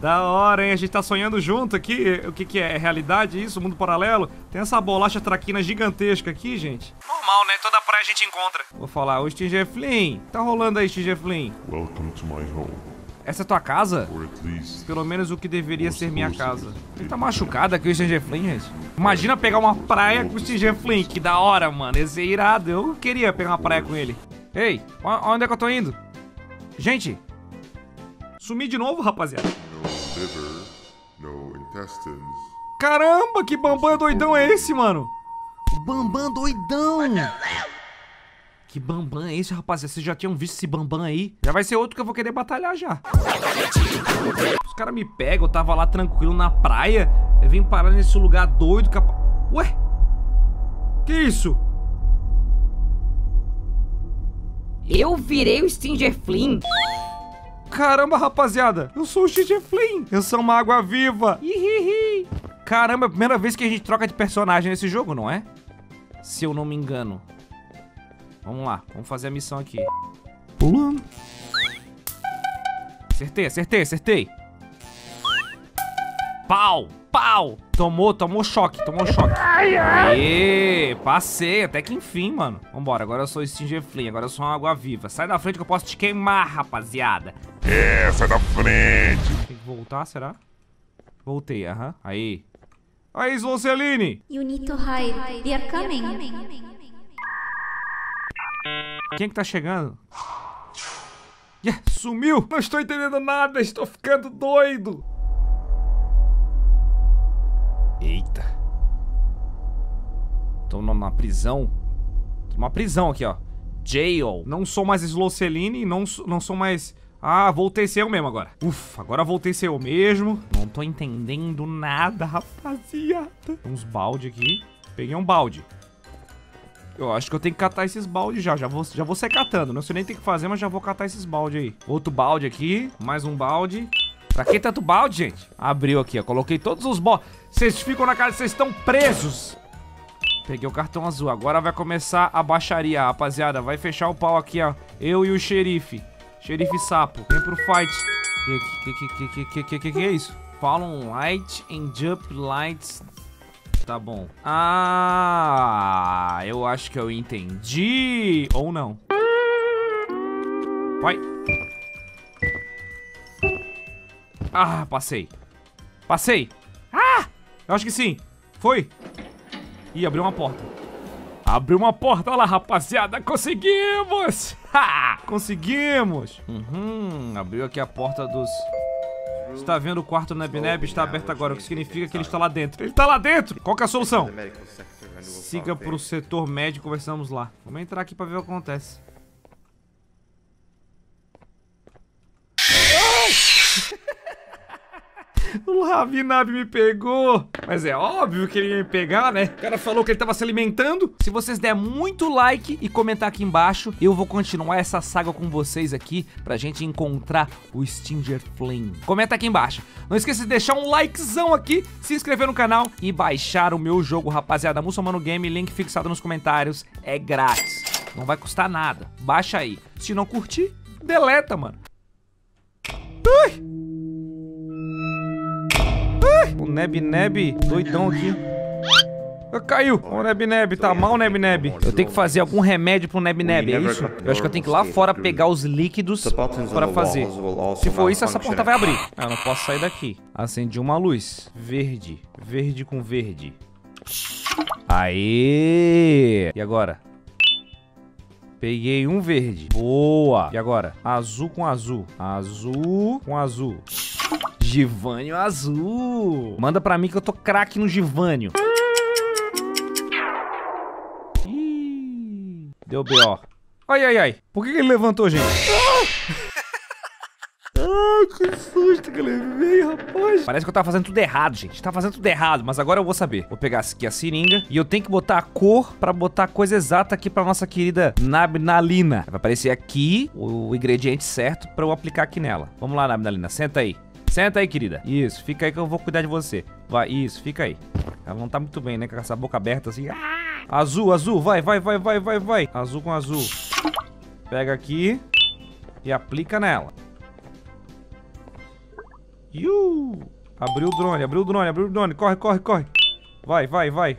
Da hora, hein? A gente tá sonhando junto aqui. O que que é? É realidade isso? Mundo paralelo? Tem essa bolacha traquina gigantesca aqui, gente. Normal, né? Toda praia a gente encontra. Vou falar, ô Stinger Flynn. Tá rolando aí, Stinger Flynn. Welcome to my home. Essa é tua casa? Pelo menos o que deveria ser minha casa. Ele tá machucado aqui, o Stinger Flynn, gente. Imagina pegar uma praia com o Stinger Flynn. Que da hora, mano. Esse é irado. Eu queria pegar uma praia com ele. Ei, onde é que eu tô indo? Gente, sumi de novo, rapaziada. No liver, no intestines. Caramba, que Bambam doidão é esse, mano? O Bambam doidão! Que Bambam é esse, rapaziada? Vocês já tinham visto esse Bambam aí? Já vai ser outro que eu vou querer batalhar já. Os caras me pegam, eu tava lá tranquilo na praia. Eu vim parar nesse lugar doido. Capa... Ué? Que isso? Eu virei o Stinger Flynn. Caramba, rapaziada, eu sou o Xixi Flynn. Eu sou uma água viva. Ihihi. Caramba, é a primeira vez que a gente troca de personagem nesse jogo, não é? Se eu não me engano. Vamos lá, vamos fazer a missão aqui. Pulando. Acertei, acertei, acertei. Pau, pau. Tomou, tomou choque, tomou choque. Aê, passei, até que enfim, mano. Vambora, agora eu sou o Stinger Flynn, agora eu sou uma água viva. Sai da frente que eu posso te queimar, rapaziada. É, sai da frente. Tem que voltar, será? Voltei, aham. Aí. Aí, Sloceline. You need to hide. They are coming. Quem que tá chegando? Yeah, sumiu! Não estou entendendo nada, estou ficando doido! Eita. Tô numa prisão. Tô numa prisão aqui, ó. Jail. Não sou mais Sloceline, não, sou- não sou mais... Ah, voltei ser eu mesmo agora. Ufa, agora voltei ser eu mesmo. Não tô entendendo nada, rapaziada. Tem uns balde aqui. Peguei um balde. Eu acho que eu tenho que catar esses baldes já. Já vou, já vou sair catando. Não sei nem o que fazer, mas já vou catar esses baldes aí. Outro balde aqui. Mais um balde. Pra que tanto balde, gente? Abriu aqui, ó. Coloquei todos os bots. Vocês ficam na casa, vocês estão presos. Peguei o cartão azul. Agora vai começar a baixaria, rapaziada. Vai fechar o pau aqui, ó. Eu e o xerife. Xerife sapo. Vem pro fight. Que que que que que que que que é isso? Falam light and jump lights. Tá bom. Ah, eu acho que eu entendi. Ou não. Vai. Ah, passei. Passei. Ah, eu acho que sim. Foi. Ih, abriu uma porta. Abriu uma porta, olha lá, rapaziada. Conseguimos! Ha! Conseguimos! Uhum, abriu aqui a porta dos... Você tá vendo o quarto Neb Neb está aberto agora, o que significa que ele está lá dentro. Ele está lá dentro! Qual que é a solução? Siga pro there. setor médico, conversamos lá. Vamos entrar aqui pra ver o que acontece. O Ravinab me pegou. Mas é óbvio que ele ia me pegar, né? O cara falou que ele tava se alimentando. Se vocês der muito like e comentar aqui embaixo, eu vou continuar essa saga com vocês aqui pra gente encontrar o Stinger Flame. Comenta aqui embaixo. Não esqueça de deixar um likezão aqui, se inscrever no canal e baixar o meu jogo, rapaziada. Muçulmano Game, link fixado nos comentários. É grátis. Não vai custar nada. Baixa aí. Se não curtir, deleta, mano. Ai! O Neb Neb doidão aqui. Ah, Caiu. O Neb Neb, tá mal, Neb Neb. Eu tenho que fazer algum remédio pro Neb Neb, é isso? Eu acho que eu tenho que ir lá fora pegar os líquidos pra fazer. Se for isso, essa porta vai abrir. Ah, eu não posso sair daqui. Acendi uma luz. Verde. Verde com verde. Aê! E agora? Peguei um verde. Boa. E agora? Azul com azul. Azul com azul. Givânio azul. Manda pra mim que eu tô craque no Givânio. Ih, deu B.O. Ai, ai, ai. Por que que ele levantou, gente? Ai, que susto que eu levei, rapaz. Parece que eu tava fazendo tudo errado, gente. Tava fazendo tudo errado, mas agora eu vou saber. Vou pegar aqui a seringa e eu tenho que botar a cor pra botar a coisa exata aqui pra nossa querida Nabnalina. Vai aparecer aqui o ingrediente certo pra eu aplicar aqui nela. Vamos lá, Nabnalina. Senta aí. Senta aí, querida. Isso, fica aí que eu vou cuidar de você. Vai, isso, fica aí. Ela não tá muito bem, né? Com essa boca aberta assim. Ah! Azul, azul, vai, vai, vai, vai, vai, vai. Azul com azul. Pega aqui e aplica nela. Iu! Abriu o drone, abriu o drone, abriu o drone. Corre, corre, corre. Vai, vai, vai.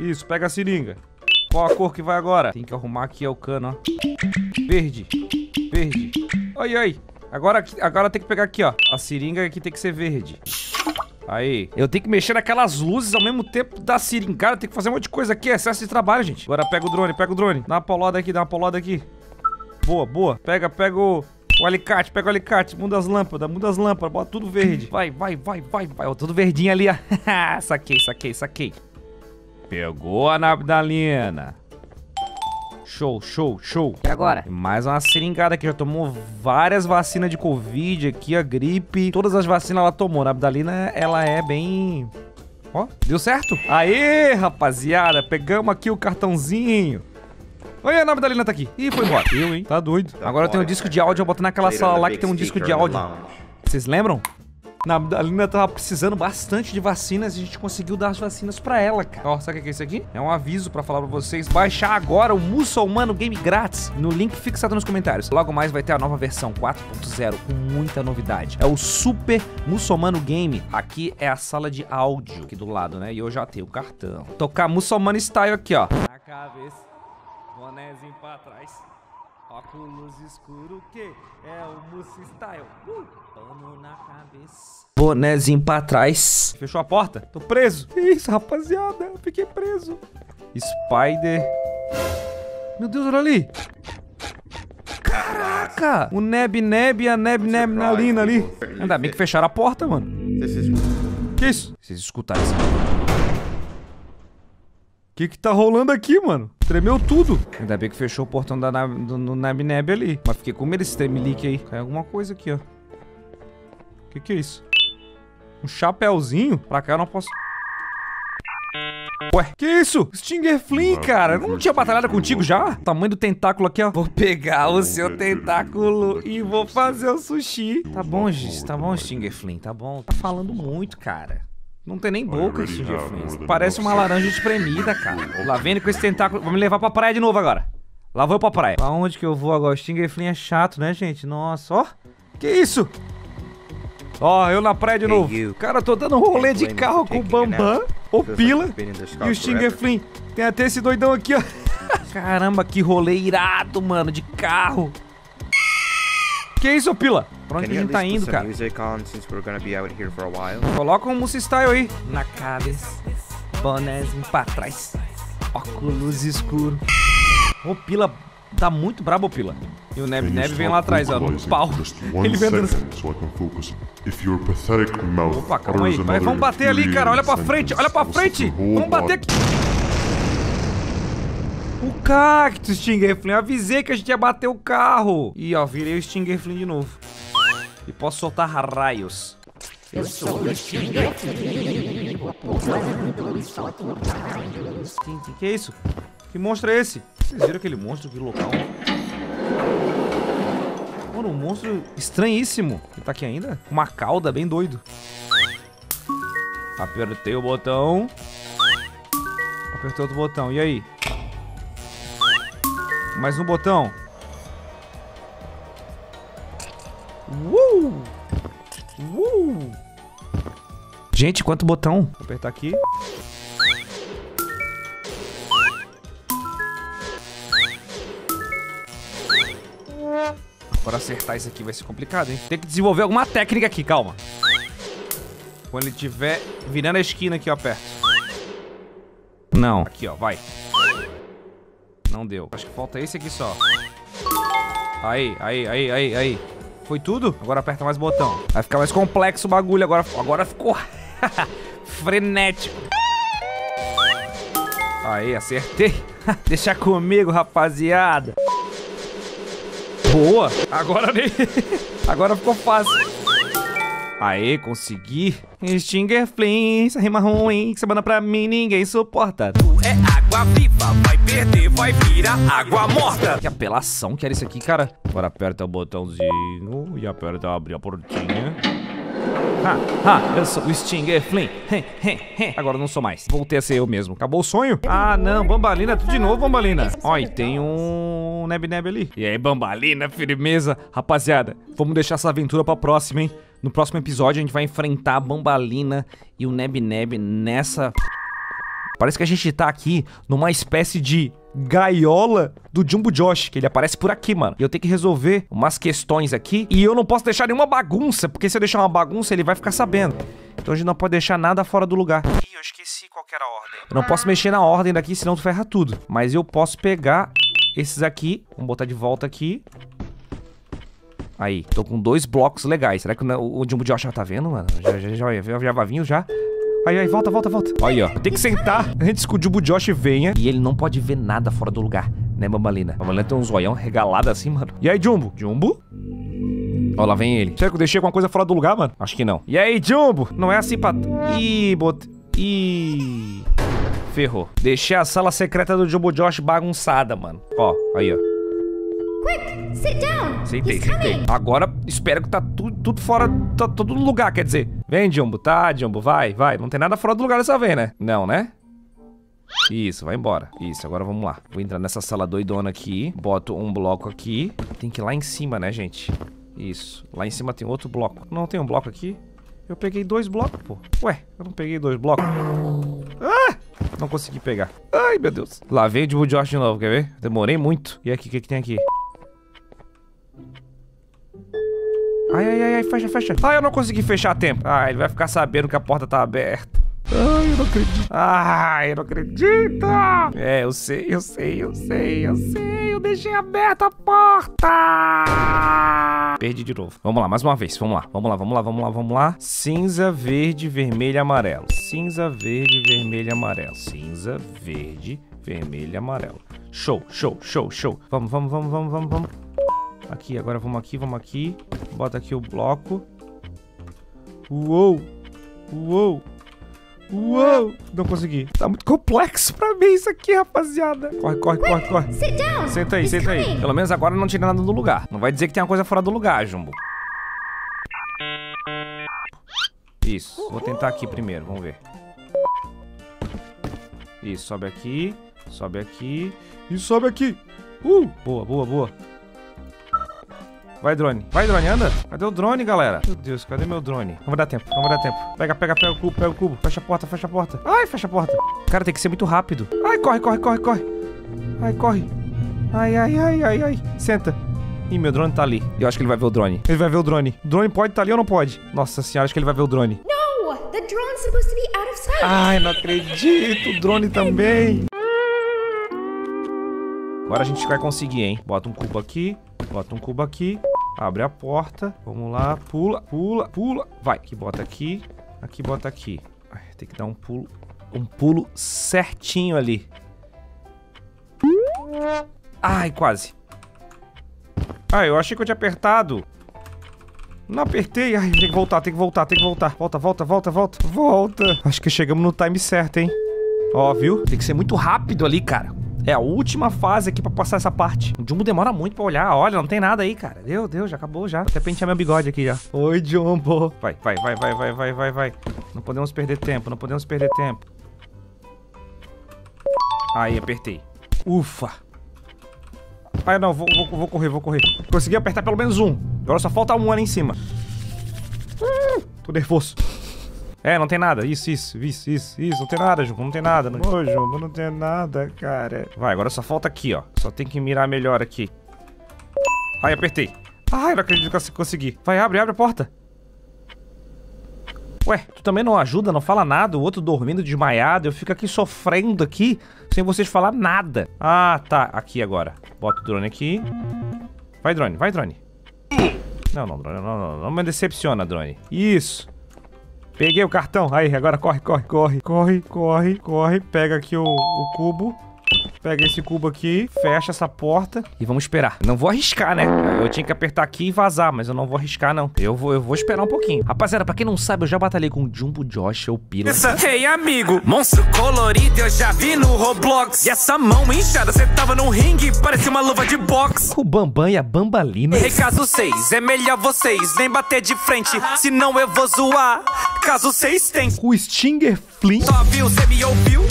Isso, pega a seringa. Qual a cor que vai agora? Tem que arrumar aqui é o cano, ó. Verde. Verde. Ai, ai. Agora, agora tem que pegar aqui, ó. A seringa aqui tem que ser verde. Aí. Eu tenho que mexer naquelas luzes ao mesmo tempo da seringa. Cara, tem que fazer um monte de coisa aqui. É excesso de trabalho, gente. Agora pega o drone, pega o drone. Dá uma paulada aqui, dá uma paulada aqui. Boa, boa. Pega, pega o, o alicate, pega o alicate. Muda as lâmpadas, muda as lâmpadas. Bota tudo verde. Vai, vai, vai, vai, vai. Ó, tudo verdinho ali, ó. saquei, saquei, saquei. Pegou a Nabdalina. Show, show, show. E agora? Mais uma seringada que já tomou várias vacinas de Covid aqui, a gripe. Todas as vacinas ela tomou. A Abdalina, ela é bem... Ó, deu certo? Aê, rapaziada, pegamos aqui o cartãozinho. Olha, a Nabdalina tá aqui. Ih, foi embora. Eu, hein? Tá doido. Agora eu tenho um disco de áudio, eu boto naquela sala lá que tem um disco de áudio. Vocês lembram? Na, a Lina tava precisando bastante de vacinas e a gente conseguiu dar as vacinas pra ela, cara. Ó, sabe o que é isso aqui? É um aviso pra falar pra vocês baixar agora o Muçulmano Game grátis no link fixado nos comentários. Logo mais vai ter a nova versão 4.0 com muita novidade. É o Super Muçulmano Game. Aqui é a sala de áudio aqui do lado, né? E eu já tenho o cartão. Tocar Muçulmano Style aqui, ó. Na cabeça, bonézinho pra trás. Óculos escuro que é o Musso Style. Uh! Pano na cabeça. Bonézinho pra trás. Fechou a porta? Tô preso. Que isso, rapaziada? Eu fiquei preso. Spider. Meu Deus, olha ali. Caraca! O Neb Neb e a Neb Neb na Lina ali. Ainda bem que fecharam a porta, mano. Que isso? Vocês escutaram isso? O que que tá rolando aqui, mano? Tremeu tudo. Ainda bem que fechou o portão da nave, do, no Neb Neb ali. Mas fiquei com medo desse tremelique aí. Caiu alguma coisa aqui, ó. O que que é isso? Um chapéuzinho? Pra cá eu não posso... Ué, que isso? Stinger Flynn, cara. Eu não tinha batalhado contigo já? O tamanho do tentáculo aqui, ó. Vou pegar o seu tentáculo e vou fazer o sushi. Tá bom, Giz. Tá bom, Stinger Flynn. Tá bom. Tá falando muito, cara. Não tem nem boca, Stinger Flynn. Parece uma laranja espremida, cara. Lá vendo com esse tentáculo. Vou me levar pra praia de novo agora. Lá vou eu pra praia. Pra onde que eu vou agora? O Stinger Flynn é chato, né, gente? Nossa, ó. Que isso? Ó, eu na praia de novo. Cara, eu tô dando um rolê de carro com o. Bambam, o Pila e o Stinger forever. Flynn. Tem até esse doidão aqui, ó. Caramba, que rolê irado, mano, de carro. Que isso, ô Pila? Pra onde a gente tá indo, cara? Coloca um Musa Style aí. Na cabeça, bonézinho pra trás, óculos escuro. Ô, Pila, tá muito brabo, Pila. E o Neb Neb vem lá atrás, ó, no pau. Ele vem andando... Opa, calma aí. Vai, vamos bater ali, cara. Olha pra frente, olha pra frente. Vamos bater aqui. O cactus, Stinger Flynn. Eu avisei que a gente ia bater o carro. Ih, ó, virei o Stinger Flynn de novo. E posso soltar raios. Eu sou o Stinger Flynn. Que é isso? Que monstro é esse? Vocês viram aquele monstro que local? Mano, um monstro estranhíssimo. Ele tá aqui ainda? Com Uma cauda bem doido. Apertei o botão. Apertei outro botão. E aí? Mais um botão. Uh! Uh! Gente, quanto botão? Vou apertar aqui. Para acertar isso aqui vai ser complicado, hein? Tem que desenvolver alguma técnica aqui, calma. Quando ele estiver virando a esquina aqui, eu aperto. Não. Aqui, ó, vai. Não deu. Acho que falta esse aqui só. Aí, aí, aí, aí, aí. Foi tudo? Agora aperta mais botão. Vai ficar mais complexo o bagulho. Agora, agora ficou frenético. Aí, acertei. Deixa comigo, rapaziada. Boa. Agora nem... Agora ficou fácil. Aê, consegui. Stinger essa rima ruim, que semana pra mim ninguém suporta. É água viva, vai perder, vai virar água morta. Que apelação que era isso aqui, cara. Agora aperta o botãozinho e aperta abrir a portinha. Ha, ha, eu sou o Stinger Flynn. Hem, hem, hem. Agora eu não sou mais. Voltei a ser eu mesmo. Acabou o sonho? Ah, não. Bambalina, tudo de novo, Bambalina. Ó, e tem um Neb Neb ali. E aí, Bambalina, firmeza. Rapaziada, vamos deixar essa aventura pra próxima, hein? No próximo episódio a gente vai enfrentar a Bambalina e o Neb Neb nessa Parece que a gente tá aqui numa espécie de gaiola do Jumbo Josh, que ele aparece por aqui, mano. E eu tenho que resolver umas questões aqui. E eu não posso deixar nenhuma bagunça, porque se eu deixar uma bagunça, ele vai ficar sabendo. Então a gente não pode deixar nada fora do lugar. Ih, eu esqueci qual que era a ordem. Eu não posso mexer na ordem daqui, senão tu ferra tudo. Mas eu posso pegar esses aqui. Vamos botar de volta aqui. Aí, tô com dois blocos legais. Será que o, Jumbo Josh já tá vendo, mano? Já, já, já, já, já vai já? Aí, aí, volta, volta, volta. Aí, ó. Tem que sentar antes que o Jumbo Josh venha. E ele não pode ver nada fora do lugar, né, Mamalina? Mamalina tem um zoião regalado assim, mano. E aí, Jumbo? Jumbo? Ó, lá vem ele. Será que eu deixei alguma coisa fora do lugar, mano? Acho que não. E aí, Jumbo? Não é assim pra... Ih, bot... Ih... Ferrou. Deixei a sala secreta do Jumbo Josh bagunçada, mano. Ó, aí, ó. Quick, sit down. Sentei, He's sentei. coming. Agora espero que tá tudo, tudo fora. Tá tudo no lugar, quer dizer. Vem, Jumbo, tá, Jumbo, vai, vai. Não tem nada fora do lugar dessa vez, né? Não, né? Isso, vai embora. Isso, agora vamos lá. Vou entrar nessa sala doidona aqui. Boto um bloco aqui. Tem que ir lá em cima, né, gente? Isso. Lá em cima tem outro bloco. Não tem um bloco aqui? Eu peguei dois blocos, pô. Ué, eu não peguei dois blocos. Ah! Não consegui pegar. Ai, meu Deus. Lá veio o Jumbo Josh de novo, quer ver? Demorei muito. E aqui, o que, que tem aqui? Ai, ai, ai, ai, fecha, fecha. Ah, eu não consegui fechar a tempo. Ah, ele vai ficar sabendo que a porta tá aberta. Ai, eu não acredito. Ai, eu não acredito. É, eu sei, eu sei, eu sei, eu sei. Eu deixei aberta a porta. Perdi de novo. Vamos lá, mais uma vez. Vamos lá, vamos lá, vamos lá, vamos lá, vamos lá. Cinza, verde, vermelho amarelo. Cinza, verde, vermelho amarelo. Cinza, verde, vermelho amarelo. Show, show, show, show. Vamos, vamos, vamos, vamos, vamos, vamos. Aqui, agora vamos aqui, vamos aqui. Bota aqui o bloco. Uou! Uou! Uou! Não consegui. Tá muito complexo pra mim isso aqui, rapaziada. Corre, corre, corre, corre. Sit down. Senta aí, He's senta aí. Pelo menos agora não tira nada do lugar. Não vai dizer que tem uma coisa fora do lugar, Jumbo. Isso. Vou tentar aqui primeiro, vamos ver. Isso, sobe aqui. Sobe aqui. E sobe aqui. Uh! Boa, boa, boa. Vai, drone. Vai, drone, anda. Cadê o drone, galera? Meu Deus, cadê meu drone? Não vai dar tempo, não vai dar tempo. Pega, pega, pega o cubo, pega o cubo. Fecha a porta, fecha a porta. Ai, fecha a porta. Cara, tem que ser muito rápido. Ai, corre, corre, corre, corre. Ai, corre. Ai, ai, ai, ai, ai. Senta. Ih, meu drone tá ali. Eu acho que ele vai ver o drone. Ele vai ver o drone. O drone pode estar ali ou não pode? Nossa senhora, acho que ele vai ver o drone. No, the drone's supposed to be out of sight. Ai, não acredito. O drone também. Agora a gente vai conseguir, hein? Bota um cubo aqui. Bota um cubo aqui. Abre a porta. Vamos lá. Pula, pula, pula. Vai. Aqui bota aqui. Aqui bota aqui. Ai, tem que dar um pulo. Um pulo certinho ali. Ai, quase. Ah, eu achei que eu tinha apertado. Não apertei. Ai, tem que voltar, tem que voltar, tem que voltar. Volta, volta, volta, volta. Volta. Acho que chegamos no time certo, hein? Ó, viu? Tem que ser muito rápido ali, cara. É a última fase aqui pra passar essa parte. O Jumbo demora muito pra olhar. Olha, não tem nada aí, cara. Meu Deus, já acabou já. Até pentear meu bigode aqui já. Oi, Jumbo. Vai, vai, vai, vai, vai, vai, vai, vai. Não podemos perder tempo, não podemos perder tempo. Aí, apertei. Ufa. Ai, não, vou, vou, vou correr, vou correr. Consegui apertar pelo menos um. Agora só falta um ali em cima. Hum, tô nervoso. É, não tem nada. Isso, isso, isso, isso, isso. Não tem nada, Jumbo. Não tem nada. Não... Ô, Jumbo, não tem nada, cara. Vai, agora só falta aqui, ó. Só tem que mirar melhor aqui. Ai, apertei. Ai, não acredito que eu consegui. Vai, abre, abre a porta. Ué, tu também não ajuda, não fala nada, o outro dormindo desmaiado, eu fico aqui sofrendo aqui, sem vocês falar nada. Ah, tá, aqui agora. Bota o drone aqui. Vai, drone, vai, drone. Não, não, drone, não, não, não me decepciona, drone. Isso. Peguei o cartão. Aí, agora corre, corre, corre. Corre, corre, corre. Pega aqui o, o cubo. Pega esse cubo aqui, fecha essa porta e vamos esperar. Não vou arriscar, né? Eu tinha que apertar aqui e vazar, mas eu não vou arriscar, não. Eu vou, eu vou esperar um pouquinho. Rapaziada, pra quem não sabe, eu já batalhei com o Jumbo Josh ou Pila. Ei, amigo, monstro colorido eu já vi no Roblox. E essa mão inchada, cê tava num ringue, parecia uma luva de boxe. O Bambam e a Bambalina. Ei, caso 6, é melhor vocês nem bater de frente, senão eu vou zoar. Caso 6 tem. O Stinger Flynn. Só viu, cê me ouviu?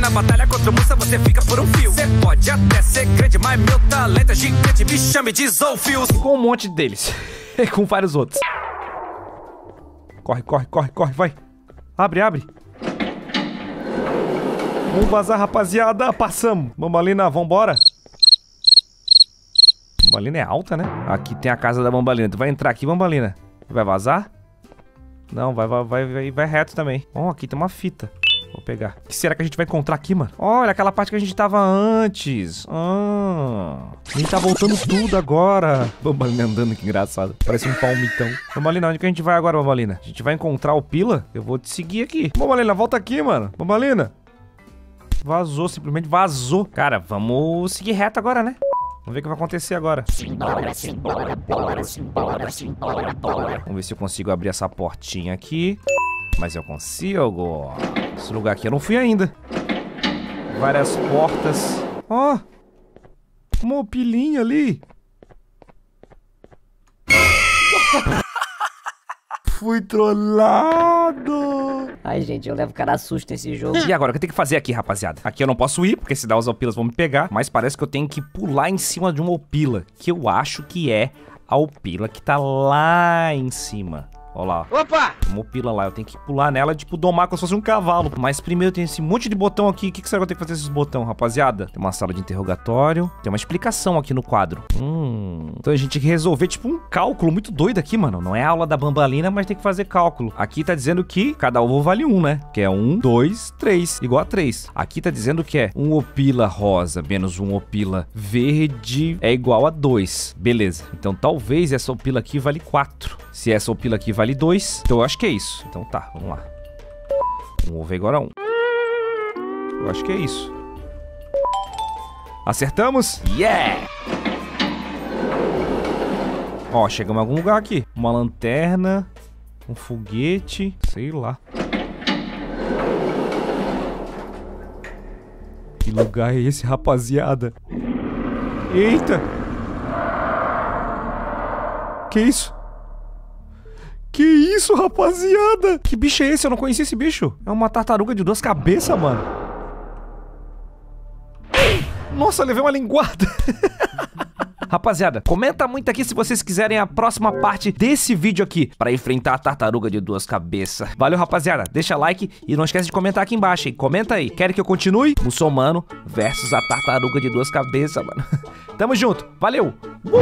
Na batalha contra o Musa você fica por um fio. Cê pode até ser grande, mas meu talento é gigante. Me chame de Zolfios. Com um monte deles. E com vários outros. Corre, corre, corre, corre, vai. Abre, abre. Vamos vazar, rapaziada. Passamos. Bambalina, vambora. Bambalina é alta, né? Aqui tem a casa da Bambalina. Tu vai entrar aqui, Bambalina. Vai vazar? Não, vai, vai, vai, vai, reto também. Ó, aqui tem uma fita. Vou pegar. O que será que a gente vai encontrar aqui, mano? Olha, aquela parte que a gente tava antes. Ah. A gente tá voltando tudo agora. Bambalina andando, que engraçado. Parece um palmitão. Bambalina, onde que a gente vai agora, Bambalina? A gente vai encontrar o Pila? Eu vou te seguir aqui. Bambalina, volta aqui, mano. Bambalina. Vazou, simplesmente vazou. Cara, vamos seguir reto agora, né? Vamos ver o que vai acontecer agora. Vamos ver se eu consigo abrir essa portinha aqui. Mas eu consigo. Esse lugar aqui eu não fui ainda. Várias portas. Ó. uma pilinha ali. Fui trollado. Ai, gente, eu levo cara susto nesse jogo. E agora, o que eu tenho que fazer aqui, rapaziada? Aqui eu não posso ir, porque senão os opilas vão me pegar. Mas parece que eu tenho que pular em cima de uma opila. Que eu acho que é a opila que tá lá em cima. Ó lá. Opa! Opila lá. Eu tenho que pular nela, tipo, domar como se fosse um cavalo. Mas primeiro tem esse monte de botão aqui. O que, que será que eu tenho que fazer esses botões, rapaziada? Tem uma sala de interrogatório. Tem uma explicação aqui no quadro. Hum. Então a gente tem que resolver, tipo, um cálculo muito doido aqui, mano. Não é aula da bambalina, mas tem que fazer cálculo. Aqui tá dizendo que cada ovo vale um, né? Que é um, dois, três. Igual a três. Aqui tá dizendo que é um opila rosa menos um opila verde é igual a dois. Beleza. Então talvez essa opila aqui vale quatro. Se essa opila aqui vale 2, então eu acho que é isso. Então tá, vamos lá. Um ovo é igual a 1. Um. Eu acho que é isso. Acertamos? Yeah! Ó, chegamos em algum lugar aqui. Uma lanterna, um foguete, sei lá. Que lugar é esse, rapaziada? Eita! Que isso? Que isso, rapaziada? Que bicho é esse? Eu não conhecia esse bicho. É uma tartaruga de duas cabeças, mano. Nossa, levei uma linguada. Rapaziada, comenta muito aqui se vocês quiserem a próxima parte desse vídeo aqui para enfrentar a tartaruga de duas cabeças. Valeu, rapaziada. Deixa like e não esquece de comentar aqui embaixo, hein? Comenta aí. Quer que eu continue? Muçulmano versus a tartaruga de duas cabeças, mano. Tamo junto. Valeu. Uh!